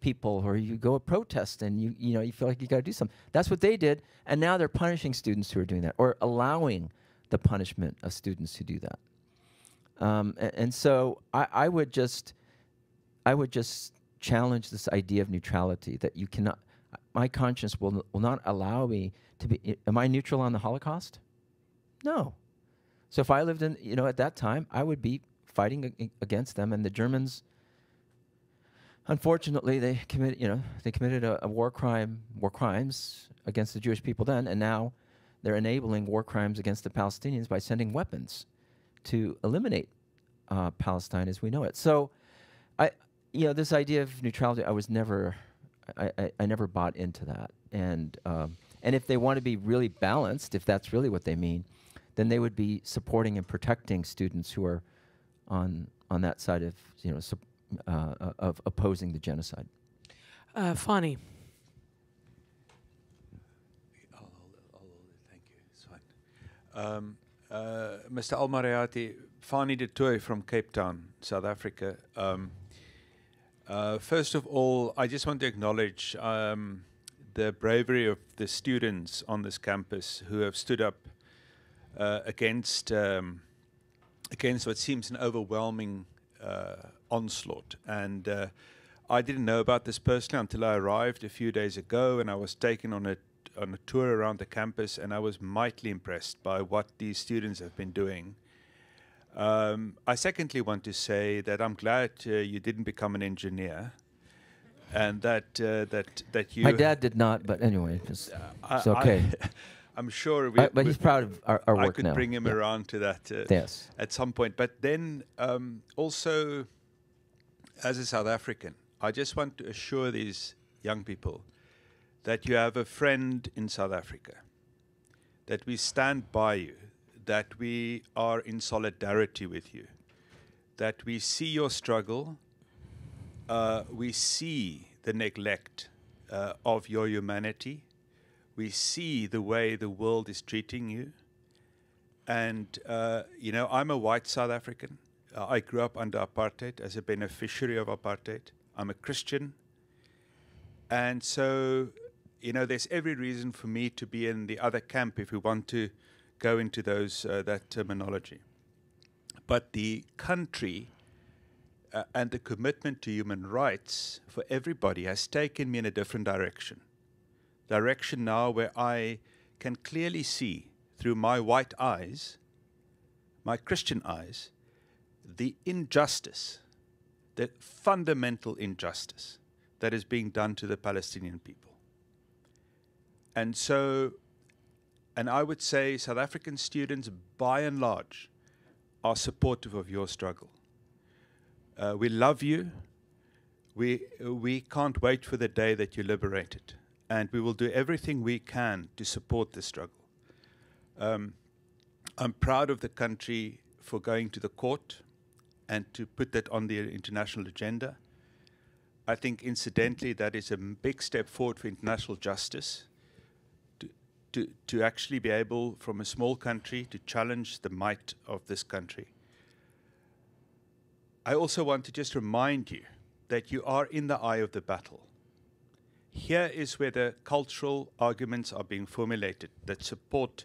people or you go a protest and you you know you feel like you got to do something. That's what they did, and now they're punishing students who are doing that or allowing the punishment of students who do that. Um, and, and so I, I would just I would just challenge this idea of neutrality that you cannot. My conscience will will not allow me to be. Am I neutral on the Holocaust? No. So if I lived in you know at that time, I would be fighting against them, and the Germans unfortunately, they committed, you know, they committed a, a war crime, war crimes against the Jewish people then, and now they're enabling war crimes against the Palestinians by sending weapons to eliminate uh, Palestine as we know it. So, I, you know, this idea of neutrality, I was never, I, I, I never bought into that. And um, and if they want to be really balanced, if that's really what they mean, then they would be supporting and protecting students who are on on that side of you know sup- uh, uh, of opposing the genocide. Uh, Fanie. I'll hold it. I'll hold it. Thank you. Um, uh, Mr. Al-Marayati, Fanie du Toit from Cape Town, South Africa. Um, uh, first of all, I just want to acknowledge um, the bravery of the students on this campus who have stood up uh, against um, against what seems an overwhelming uh, onslaught. And uh, I didn't know about this personally until I arrived a few days ago, and I was taken on a on a tour around the campus, and I was mightily impressed by what these students have been doing. Um, I secondly want to say that I'm glad uh, you didn't become an engineer, and that uh, that that you. My dad did not, but anyway, it's, I- it's okay. (laughs) I, am sure, we, Uh, but we- he's proud of our, our I could now. bring him Yeah. around to that. Uh, Yes. at some point. But then um, also, as a South African, I just want to assure these young people that you have a friend in South Africa, that we stand by you, that we are in solidarity with you, that we see your struggle, uh, we see the neglect uh, of your humanity, we see the way the world is treating you. And, uh, you know, I'm a white South African. Uh, I grew up under apartheid as a beneficiary of apartheid. I'm a Christian. And so, you know, there's every reason for me to be in the other camp if we want to go into those uh, that terminology. But the country uh, and the commitment to human rights for everybody has taken me in a different direction. Direction now where I can clearly see through my white eyes, my Christian eyes, the injustice, the fundamental injustice that is being done to the Palestinian people. And so, and I would say South African students, by and large, are supportive of your struggle. Uh, we love you. We, we can't wait for the day that you're liberated. And we will do everything we can to support the struggle. Um, I'm proud of the country for going to the court and to put that on the international agenda. I think, incidentally, that is a big step forward for international justice to, to, actually be able, from a small country, to challenge the might of this country. I also want to just remind you that you are in the eye of the battle. here is where the cultural arguments are being formulated that support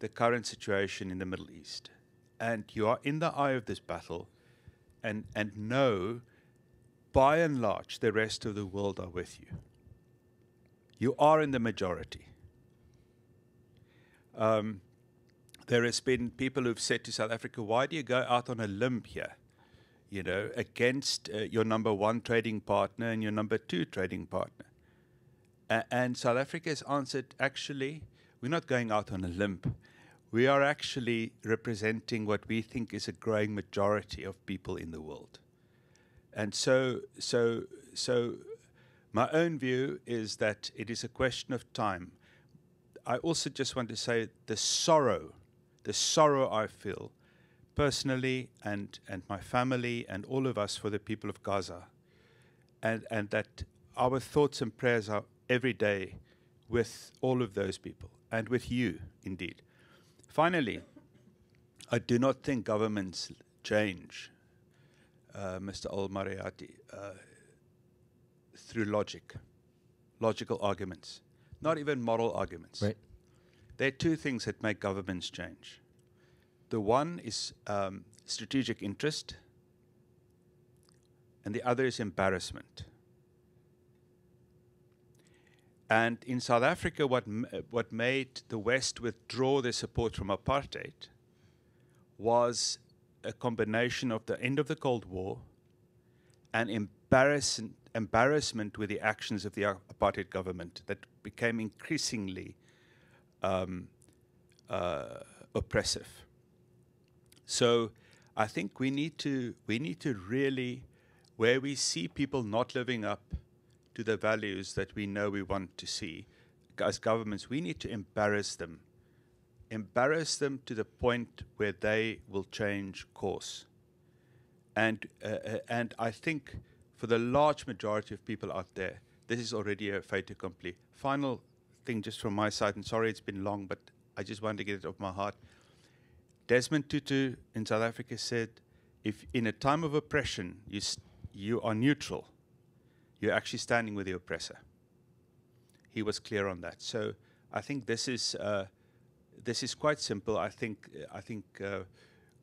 the current situation in the Middle East. And you are in the eye of this battle and, and know by and large the rest of the world are with you. You are in the majority. Um, there has been people who've said to South Africa, why do you go out on a limb here? You know, against uh, your number one trading partner and your number two trading partner. A- and South Africa has answered, actually, we're not going out on a limb. We are actually representing what we think is a growing majority of people in the world. And so, so, so, my own view is that it is a question of time. I also just want to say the sorrow, the sorrow I feel personally and, and my family and all of us for the people of Gaza. And, and that our thoughts and prayers are every day with all of those people and with you, indeed. Finally, I do not think governments change, uh, Mr. Al-Marayati, uh, through logic, logical arguments, not even moral arguments. Right. There are two things that make governments change. The one is um, strategic interest, and the other is embarrassment. And in South Africa, what, what made the West withdraw their support from apartheid was a combination of the end of the Cold War and embarrass- embarrassment with the actions of the apartheid government that became increasingly um, uh, oppressive. So I think we need to we need to really, where we see people not living up to the values that we know we want to see, as governments, we need to embarrass them, embarrass them to the point where they will change course. And uh, uh, and I think for the large majority of people out there, this is already a fait accompli. Final thing, just from my side, and sorry it's been long, but I just wanted to get it off my heart. Desmond Tutu in South Africa said, if in a time of oppression you, you are neutral, you're actually standing with the oppressor. He was clear on that. So I think this is, uh, this is quite simple. I think, I think uh,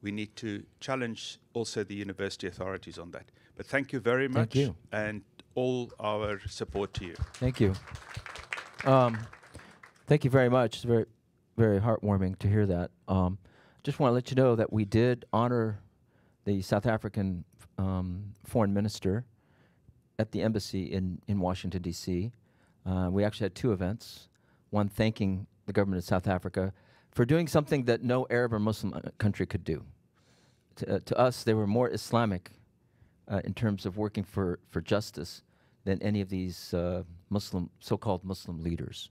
we need to challenge also the university authorities on that. But thank you very much. Thank you. And all our support to you. Thank you. Um, thank you very much. It's very, very heartwarming to hear that. Um, just want to let you know that we did honor the South African um, foreign minister at the embassy in, in Washington, D.C. Uh, we actually had two events one thanking the government of South Africa for doing something that no Arab or Muslim uh, country could do. To, uh, to us, they were more Islamic uh, in terms of working for, for justice than any of these uh, Muslim, so-called Muslim leaders.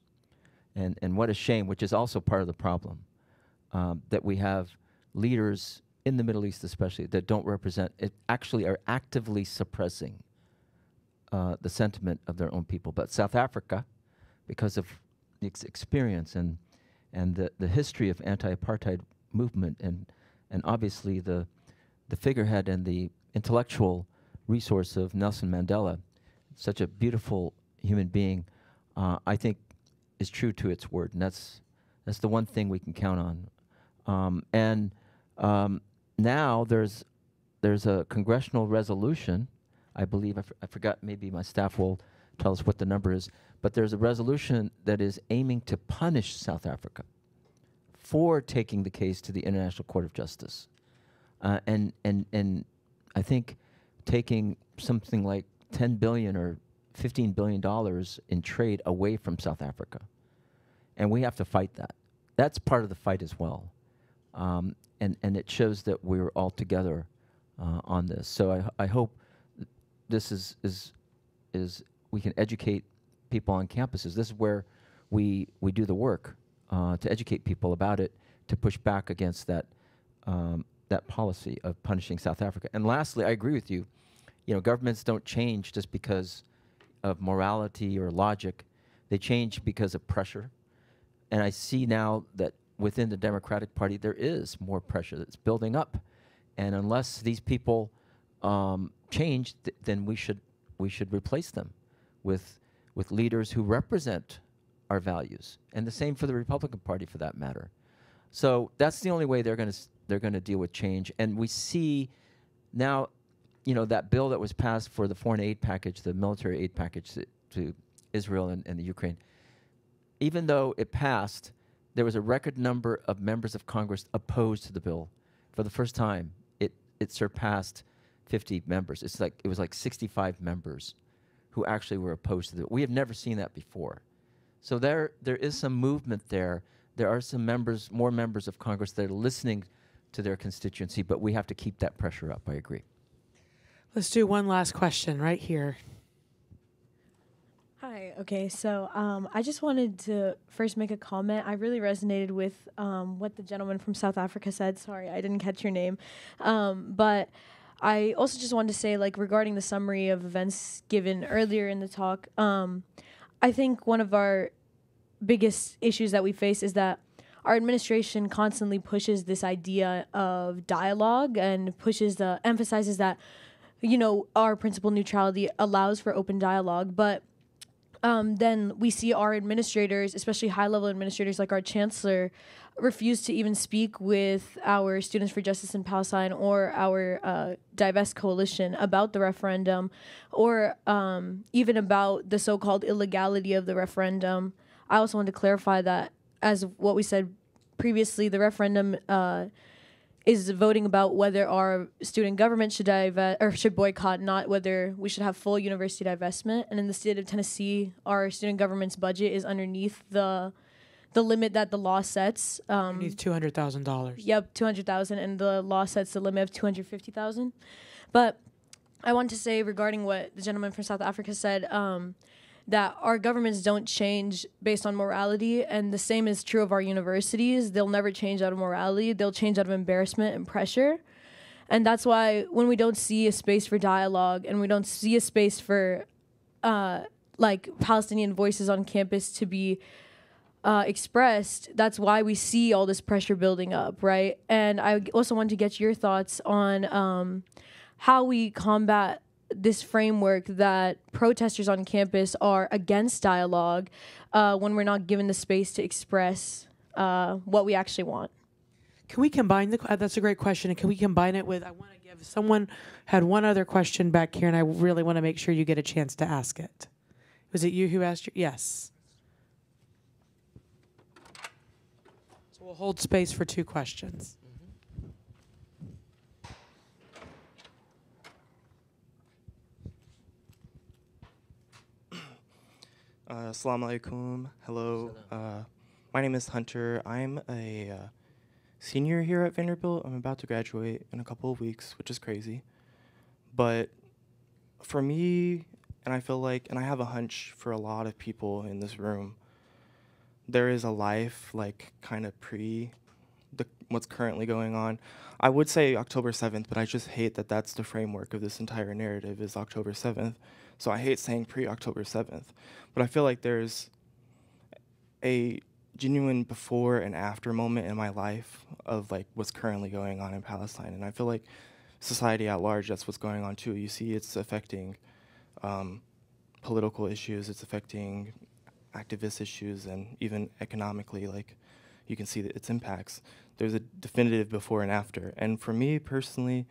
And, and what a shame, which is also part of the problem, um, that we have leaders in the Middle East especially that don't represent, it actually are actively suppressing uh, the sentiment of their own people. But South Africa, because of the ex- experience and, and the, the history of anti-apartheid movement and, and obviously the, the figurehead and the intellectual resource of Nelson Mandela, such a beautiful human being, uh, I think is true to its word, and that's that's the one thing we can count on. Um, and um, now there's there's a congressional resolution, I believe. I, forgot. Maybe my staff will tell us what the number is. But there's a resolution that is aiming to punish South Africa for taking the case to the International Court of Justice, uh, and and and I think taking something like 10 billion or 15 billion dollars in trade away from South Africa, and we have to fight that. That's part of the fight as well, um, and and it shows that we're all together uh, on this. So I I hope this is is is we can educate people on campuses. This is where we we do the work uh, to educate people about it, to push back against that um, that policy of punishing South Africa. And lastly, I agree with you. You know, governments don't change just because of morality or logic. They change because of pressure. And I see now that within the Democratic Party there is more pressure that's building up. And unless these people um, change, th- then we should we should replace them with with leaders who represent our values, and the same for the Republican Party for that matter. So that's the only way they're going to they're going to deal with change. And we see now, you know, that bill that was passed for the foreign aid package, the military aid package to, to Israel and, and the Ukraine. Even though it passed, there was a record number of members of Congress opposed to the bill. For the first time, it it surpassed 50 members. It's like it was like 65 members who actually were opposed to it. We have never seen that before. So there there is some movement there. There are some members, more members of Congress that are listening to their constituency, but we have to keep that pressure up. I agree. Let's do one last question right here. Hi. Okay. So um, I just wanted to first make a comment. I really resonated with um, what the gentleman from South Africa said. Sorry, I didn't catch your name. Um, but I also just wanted to say, like, regarding the summary of events given earlier in the talk, um, I think one of our biggest issues that we face is that our administration constantly pushes this idea of dialogue and pushes the emphasizes that you know our principal neutrality allows for open dialogue but um, then we see our administrators, especially high level administrators like our chancellor, refuse to even speak with our Students for Justice in Palestine or our uh, Divest Coalition about the referendum or um, even about the so called illegality of the referendum. I also want to clarify that, as what we said previously, the referendum. Uh, is voting about whether our student government should divest or should boycott, not whether we should have full university divestment. And in the state of Tennessee, our student government's budget is underneath the the limit that the law sets. Um, Needs two hundred thousand dollars. Yep, two hundred thousand, and the law sets the limit of two hundred fifty thousand. But I want to say regarding what the gentleman from South Africa said. Um, that our governments don't change based on morality, and the same is true of our universities. They'll never change out of morality, they'll change out of embarrassment and pressure. And that's why when we don't see a space for dialogue and we don't see a space for uh, like Palestinian voices on campus to be uh, expressed, that's why we see all this pressure building up, right? And I also want to get your thoughts on um, how we combat this framework that protesters on campus are against dialogue uh, when we're not given the space to express uh, what we actually want. Can we combine the? Uh, that's a great question. And can we combine it with? I want to give someone had one other question back here, and I really want to make sure you get a chance to ask it. Was it you who asked? Your, yes. So we'll hold space for two questions. Uh, Assalamu alaikum. Hello. Uh, my name is Hunter. I'm a uh, senior here at Vanderbilt. I'm about to graduate in a couple of weeks, which is crazy. But for me, and I feel like, and I have a hunch for a lot of people in this room, there is a life like kind of pre the, what's currently going on. I would say October 7th, but I just hate that that's the framework of this entire narrative is October 7th. So I hate saying pre October 7th, but I feel like there's a genuine before and after moment in my life of like what's currently going on in Palestine. And I feel like society at large, that's what's going on too. You see, it's affecting um, political issues, it's affecting activist issues, and even economically, like you can see that its impacts. There's a definitive before and after. And for me personally,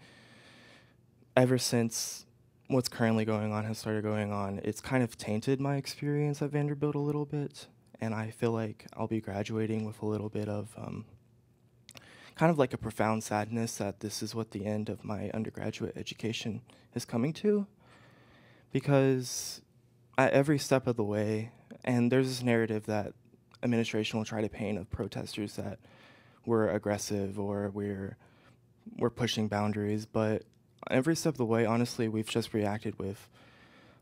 ever since what's currently going on has started going on, it's kind of tainted my experience at Vanderbilt a little bit. And I feel like I'll be graduating with a little bit of um, kind of like a profound sadness that this is what the end of my undergraduate education is coming to. Because at every step of the way, and there's this narrative that administration will try to paint of protesters that we're aggressive or we're we're pushing boundaries, but every step of the way, honestly, we've just reacted with,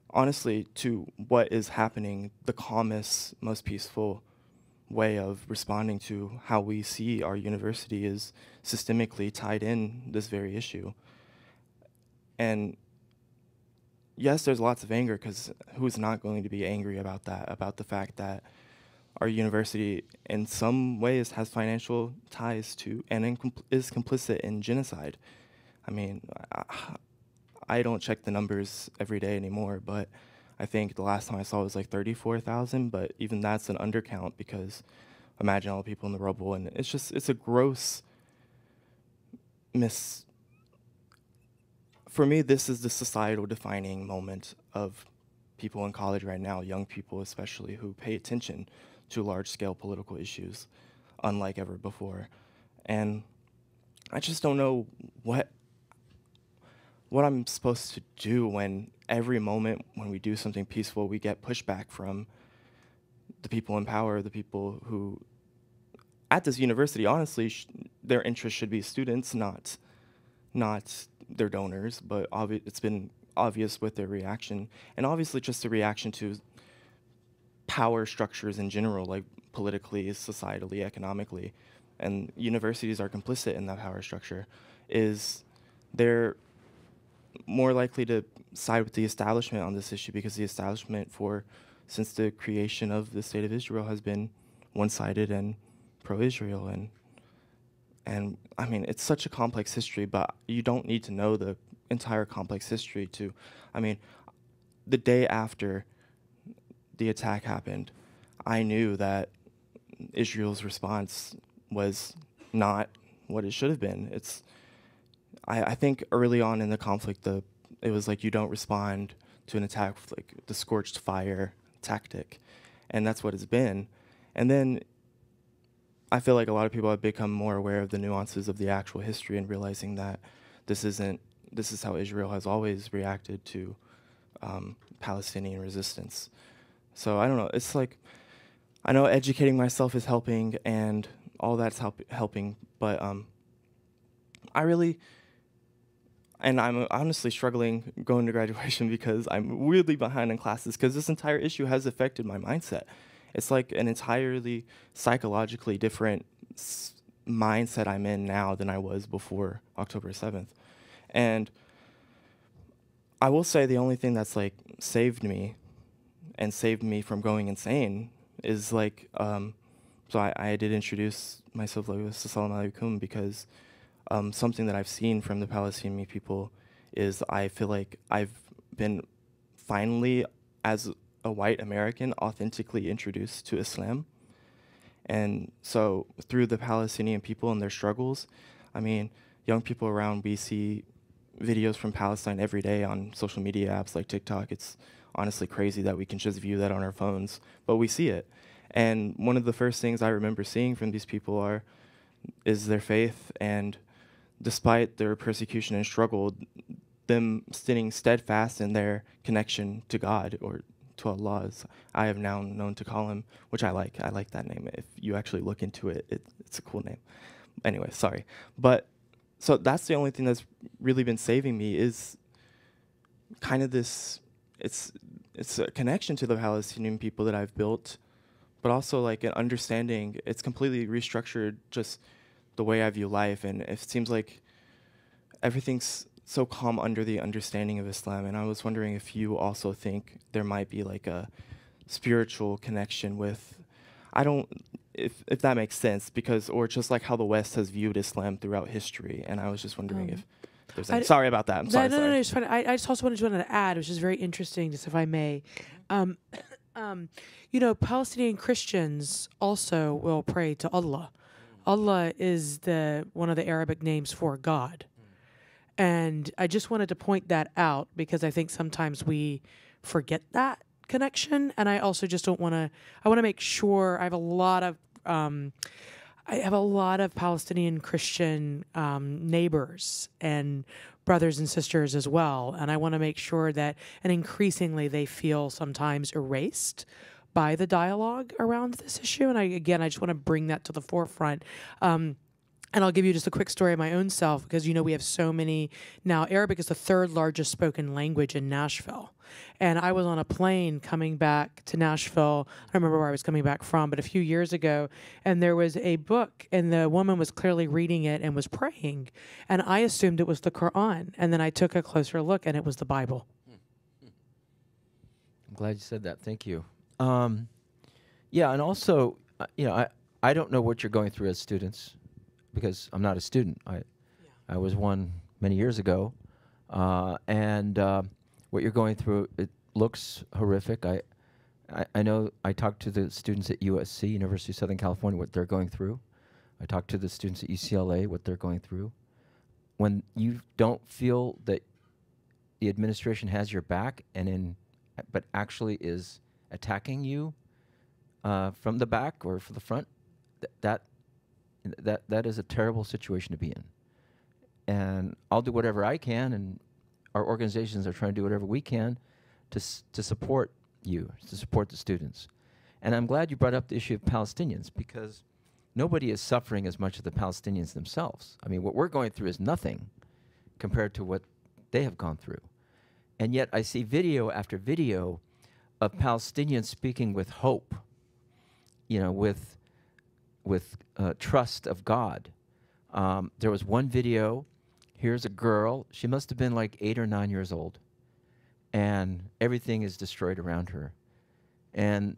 honestly, to what is happening, the calmest, most peaceful way of responding to how we see our university is systemically tied in this very issue. And yes, there's lots of anger because who's not going to be angry about that, about the fact that our university in some ways has financial ties to and is complicit in genocide. I mean, I, I don't check the numbers every day anymore, but I think the last time I saw it was like 34,000, but even that's an undercount because imagine all the people in the rubble. And it's just, it's a gross miss. For me, this is the societal defining moment of people in college right now, young people especially, who pay attention to large scale political issues unlike ever before. And I just don't know what what I'm supposed to do when every moment when we do something peaceful, we get pushback from the people in power, the people who, at this university, honestly, sh- their interest should be students, not, not their donors. But obvi- it's been obvious with their reaction, and obviously just the reaction to power structures in general, like politically, societally, economically, and universities are complicit in that power structure. Is they're more likely to side with the establishment on this issue because the establishment for since the creation of the state of Israel has been one-sided and pro-Israel. And and I mean it's such a complex history but you don't need to know the entire complex history to I mean the day after the attack happened I knew that Israel's response was not what it should have been. It's I, I think early on in the conflict, the it was like you don't respond to an attack with like the scorched fire tactic, and that's what it's been. And then I feel like a lot of people have become more aware of the nuances of the actual history and realizing that this isn't this is how Israel has always reacted to um, Palestinian resistance. So I don't know. It's like I know educating myself is helping and all that's help, helping, but um, I really and I'm honestly struggling going to graduation (laughs) because I'm really behind in classes because this entire issue has affected my mindset. It's like an entirely psychologically different mindset I'm in now than I was before October 7th. And I will say the only thing that's like saved me and saved me from going insane is like, um, so I, I did introduce myself like Assalamu alaikum because um, something that I've seen from the Palestinian people is I feel like I've been finally, as a white American, authentically introduced to Islam. And so through the Palestinian people and their struggles, I mean, young people around, we see videos from Palestine every day on social media apps like TikTok. It's honestly crazy that we can just view that on our phones, but we see it. And one of the first things I remember seeing from these people are is their faith and despite their persecution and struggle, them staying steadfast in their connection to God or to Allah, as I have now known to call him, which I like. I like that name. If you actually look into it, it it's a cool name. Anyway, sorry. But so that's the only thing that's really been saving me is kind of this it's it's a connection to the Palestinian people that I've built, but also like an understanding. It's completely restructured just the way I view life, and it seems like everything's so calm under the understanding of Islam. And I was wondering if you also think there might be like a spiritual connection with, I don't, if if that makes sense, because or just like how the West has viewed Islam throughout history. And I was just wondering Um, if there's. Any, d- sorry about that. I'm No, sorry. no, no, sorry. no, it's fine. I, I just also wanted, wanted to add, which is very interesting, just if I may. Um, (coughs) um, you know, Palestinian Christians also will pray to Allah. Allah is the one of the Arabic names for God. And I just wanted to point that out because I think sometimes we forget that connection. And I also just don't want to, I want to make sure I have a lot of, um, I have a lot of Palestinian Christian um, neighbors and brothers and sisters as well. And I want to make sure that, and increasingly, they feel sometimes erased by the dialogue around this issue. And I, again, I just want to bring that to the forefront. Um, and I'll give you just a quick story of my own self because you know we have so many now. Arabic is the third largest spoken language in Nashville. And I was on a plane coming back to Nashville. I don't remember where I was coming back from, but a few years ago. And there was a book, and the woman was clearly reading it and was praying. And I assumed it was the Quran. And then I took a closer look, and it was the Bible. I'm glad you said that. Thank you. Um, yeah, and also, uh, you know, I, I don't know what you're going through as students because I'm not a student. I I was one many years ago, uh, and uh, what you're going through, it, looks horrific. I, I, I know I talked to the students at USC, University of Southern California, what they're going through. I talked to the students at UCLA, what they're going through. When you don't feel that the administration has your back and in, but actually is attacking you uh, from the back or from the front, th- that that that is a terrible situation to be in. And I'll do whatever I can, and our organizations are trying to do whatever we can to to support you, to support the students. And I'm glad you brought up the issue of Palestinians because nobody is suffering as much as the Palestinians themselves. I mean, what we're going through is nothing compared to what they have gone through. And yet I see video after video of Palestinians speaking with hope, you know, with with uh, trust of God. Um, there was one video. Here's a girl. She must have been like eight or nine years old, and everything is destroyed around her. And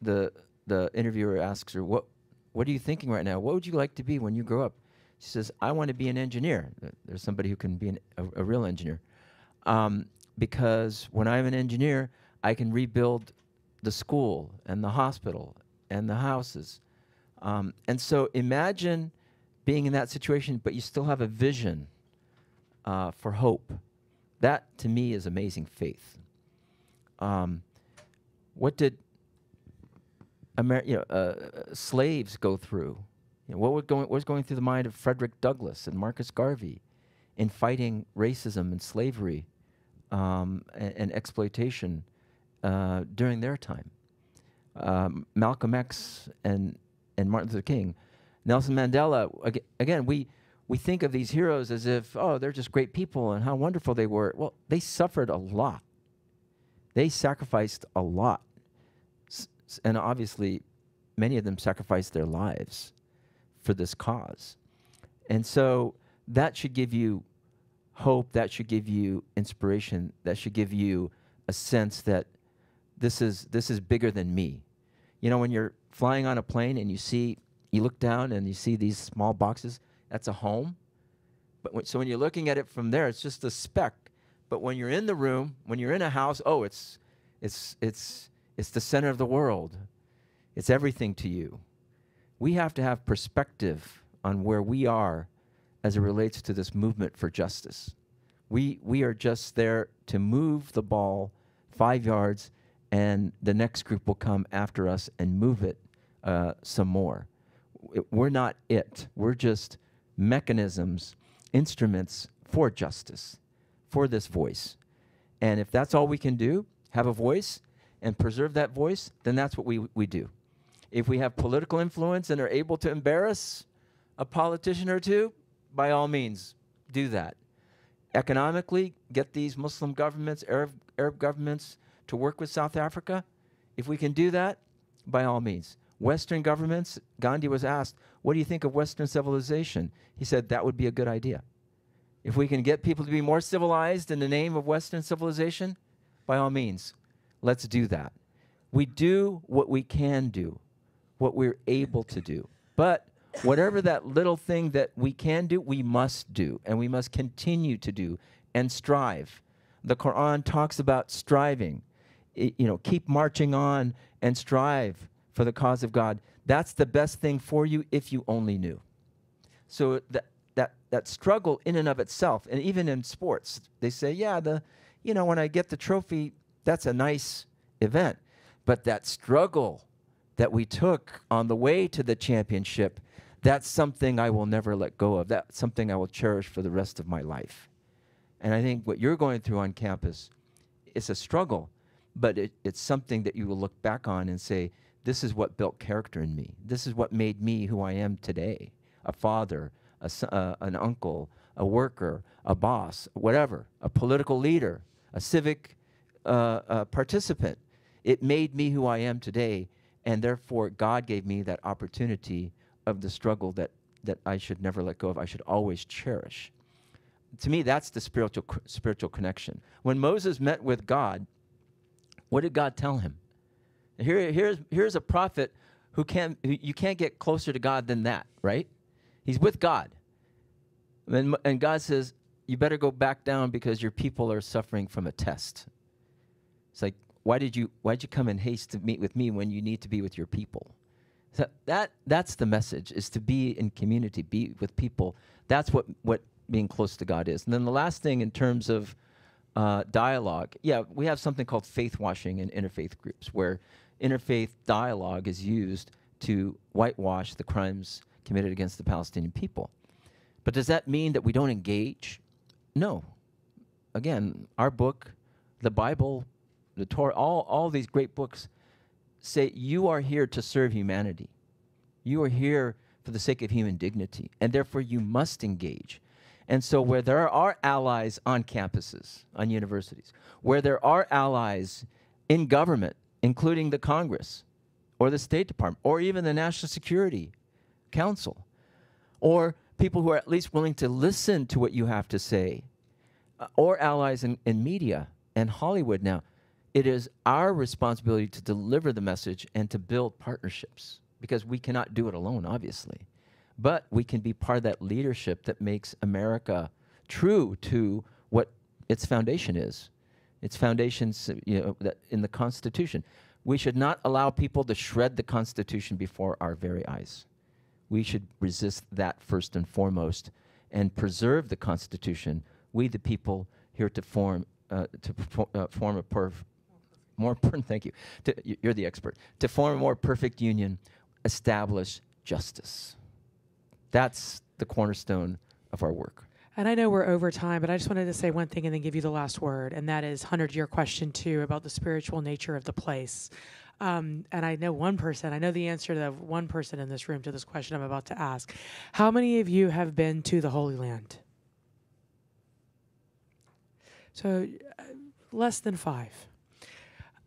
the the interviewer asks her, "What what are you thinking right now? What would you like to be when you grow up?" She says, "I want to be an engineer." There's somebody who can be an, a, a real engineer, um, because when I'm an engineer, I can rebuild the school and the hospital and the houses. Um, and so imagine being in that situation, but you still have a vision uh, for hope. That to me is amazing faith. Um, what did Amer- you know, uh, slaves go through? You know, what, going, what was going through the mind of Frederick Douglass and Marcus Garvey in fighting racism and slavery um, and, and exploitation uh, during their time? Um, Malcolm X and and Martin Luther King, Nelson Mandela. Aga again, we we think of these heroes as if oh they're just great people and how wonderful they were. Well, they suffered a lot. They sacrificed a lot, s- and obviously, many of them sacrificed their lives for this cause. And so that should give you hope. That should give you inspiration. That should give you a sense that this is this is bigger than me. You know, when you're flying on a plane and you see you look down and you see these small boxes, that's a home. But when, so when you're looking at it from there, it's just a speck. But when you're in the room, when you're in a house, oh, it's it's it's it's the center of the world. It's everything to you. We have to have perspective on where we are as it relates to this movement for justice. We we are just there to move the ball 5 yards and the next group will come after us and move it uh, some more. We're not it. We're just mechanisms, instruments for justice, for this voice. And if that's all we can do, have a voice and preserve that voice, then that's what we, we do. If we have political influence and are able to embarrass a politician or two, by all means, do that. Economically, get these Muslim governments, Arab, Arab governments to work with South Africa. If we can do that, by all means. Western governments, Gandhi was asked, What do you think of Western civilization? He said, That would be a good idea. If we can get people to be more civilized in the name of Western civilization, by all means, let's do that. We do what we can do, what we're able to do. But whatever that little thing that we can do, we must do, and we must continue to do and strive. The Quran talks about striving. You know, keep marching on and strive for the cause of God. That's the best thing for you if you only knew. So that that that struggle in and of itself, and even in sports, they say, yeah, the you know when I get the trophy, that's a nice event, but that struggle that we took on the way to the championship, that's something I will never let go of. That's something I will cherish for the rest of my life. And I think what you're going through on campus, it's a struggle, but it, it's something that you will look back on and say, this is what built character in me. This is what made me who I am today a father, a, son- uh, an uncle, a worker, a boss, whatever, a political leader, a civic uh, uh, participant. It made me who I am today, and therefore God gave me that opportunity of the struggle that, that I should never let go of, I should always cherish. To me, that's the spiritual, spiritual connection. When Moses met with God, what did God tell him? Here, here's, here's a prophet who can who, you can't get closer to God than that, right? He's with God. And, and God says, You better go back down because your people are suffering from a test. It's like, why did you why did you come in haste to meet with me when you need to be with your people? So that that's the message is to be in community, be with people. That's what what being close to God is. And then the last thing in terms of uh, dialogue, yeah, we have something called faith washing in interfaith groups, where interfaith dialogue is used to whitewash the crimes committed against the Palestinian people. But does that mean that we don't engage? No. Again, our book, the Bible, the Torah, all, all these great books say you are here to serve humanity. You are here for the sake of human dignity, and therefore you must engage. And so, where there are allies on campuses, on universities, where there are allies in government, including the Congress or the State Department or even the National Security Council, or people who are at least willing to listen to what you have to say, uh, or allies in, in media and Hollywood now, it is our responsibility to deliver the message and to build partnerships because we cannot do it alone, obviously. But we can be part of that leadership that makes America true to what its foundation is. Its foundations, you know, in the Constitution. We should not allow people to shred the Constitution before our very eyes. We should resist that first and foremost and preserve the Constitution. We, the people, here to form uh, to uh, form a perf- more per- (laughs) thank you to, you're the expert to form a more perfect union establish justice that's the cornerstone of our work And I know we're over time, but I just wanted to say one thing and then give you the last word, and that is 100 year question two about the spiritual nature of the place. Um, and I know one person, I know the answer to one person in this room to this question I'm about to ask. How many of you have been to the Holy Land? So, uh, less than five.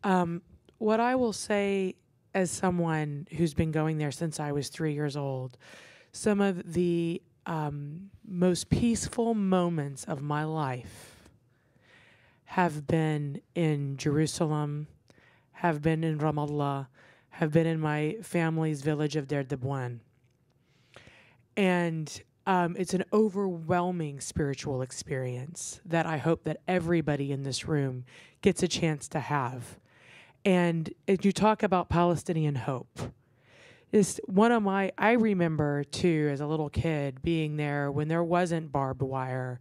Um, what I will say as someone who's been going there since I was three years old, some of the um, most peaceful moments of my life have been in Jerusalem, have been in Ramallah, have been in my family's village of Deir Dibwan. And um, it's an overwhelming spiritual experience that I hope that everybody in this room gets a chance to have. And you talk about Palestinian hope, is one of my I remember too as a little kid being there when there wasn't barbed wire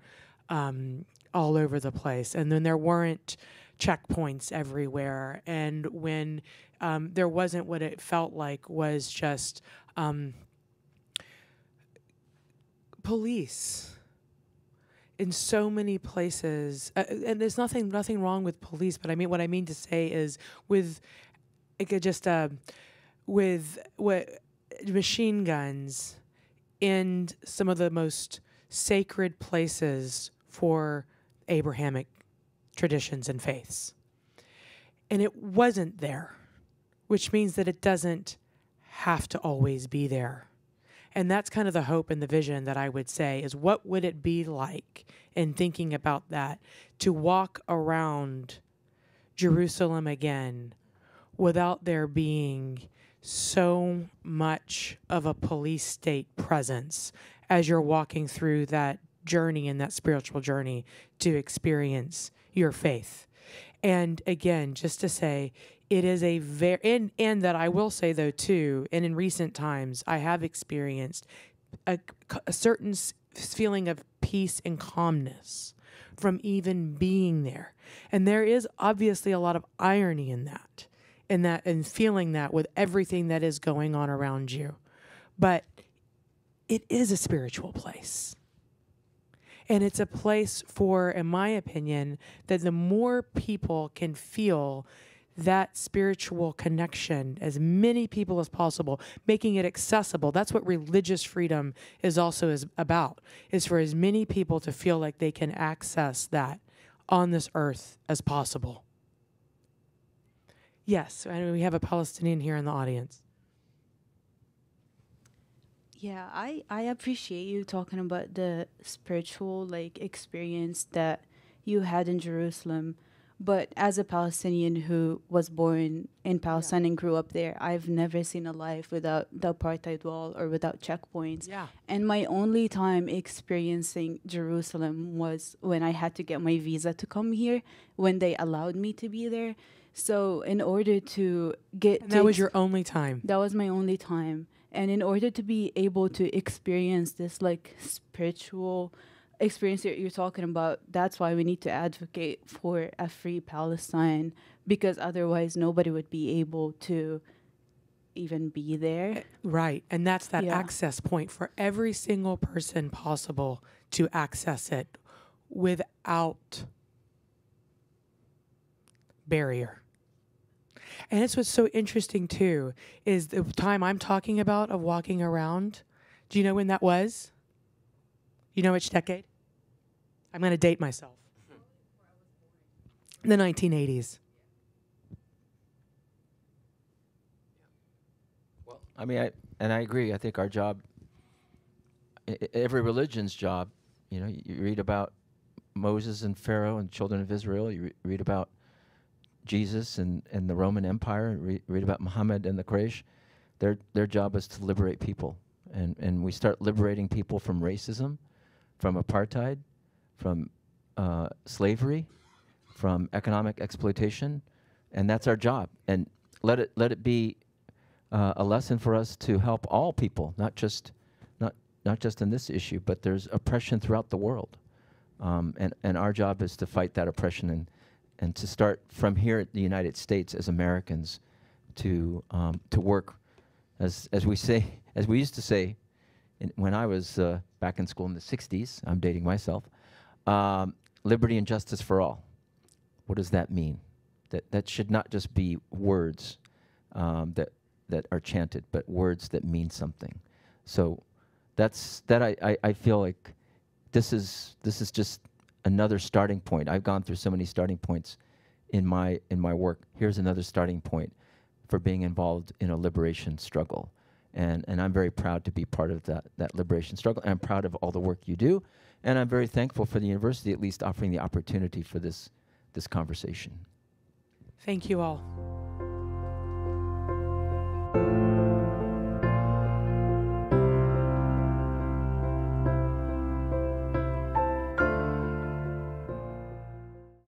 um, all over the place, and then there weren't checkpoints everywhere, and when um, there wasn't what it felt like was just um, police in so many places uh, and there's nothing nothing wrong with police but i mean what i mean to say is with it could just uh, with what machine guns in some of the most sacred places for abrahamic traditions and faiths. And it wasn't there which means that it doesn't have to always be there. And that's kind of the hope and the vision that I would say is what would it be like in thinking about that to walk around Jerusalem again without there being so much of a police state presence as you're walking through that journey and that spiritual journey to experience your faith. And again, just to say, it is a very and and that I will say though too, and in recent times I have experienced a, a certain feeling of peace and calmness from even being there, and there is obviously a lot of irony in that, in that and feeling that with everything that is going on around you, but it is a spiritual place. And it's a place for, in my opinion, that the more people can feel that spiritual connection, as many people as possible, making it accessible. That's what religious freedom is also is about, is for as many people to feel like they can access that on this earth as possible. Yes, and we have a Palestinian here in the audience. Yeah, I I appreciate you talking about the spiritual like experience that you had in Jerusalem But as a Palestinian who was born in Palestine and grew up there, I've never seen a life without the apartheid wall or without checkpoints. Yeah. And my only time experiencing Jerusalem was when I had to get my visa to come here, when they allowed me to be there. So, in order to get And to that was ex- your only time. that was my only time. And in order to be able to experience this like spiritual experience that you're talking about, that's why we need to advocate for a free Palestine because otherwise nobody would be able to even be there. Eh, right. And that's that Yeah. access point for every single person possible to access it without barrier. And it's what's so interesting too is the time I'm talking about of walking around. Do you know when that was? You know which decade? I'm going to date myself. The 1980s. Well, I mean, I and I agree. I think our job, every religion's job, you know, you, you read about Moses and Pharaoh and children of Israel. You re- read about Jesus and, and the Roman Empire. and Re- read about Muhammad and the Quraysh. Their their job is to liberate people, and and we start liberating people from racism, from apartheid, from uh, slavery, from economic exploitation, and that's our job. And let it let it be uh, a lesson for us to help all people, not just not not just in this issue, but there's oppression throughout the world, um, and and our job is to fight that oppression and and to start from here at the United States as Americans to um, to work as as we say as we used to say in, when I was uh, back in school in the '60s. I'm dating myself. Um, liberty and justice for all. What does that mean? That that should not just be words um, that that are chanted, but words that mean something. So that's that I, I, I feel like this is this is just another starting point. I've gone through so many starting points in my in my work. Here's another starting point for being involved in a liberation struggle. And and I'm very proud to be part of that that liberation struggle. And I'm proud of all the work you do. And I'm very thankful for the university at least offering the opportunity for this this conversation. Thank you all.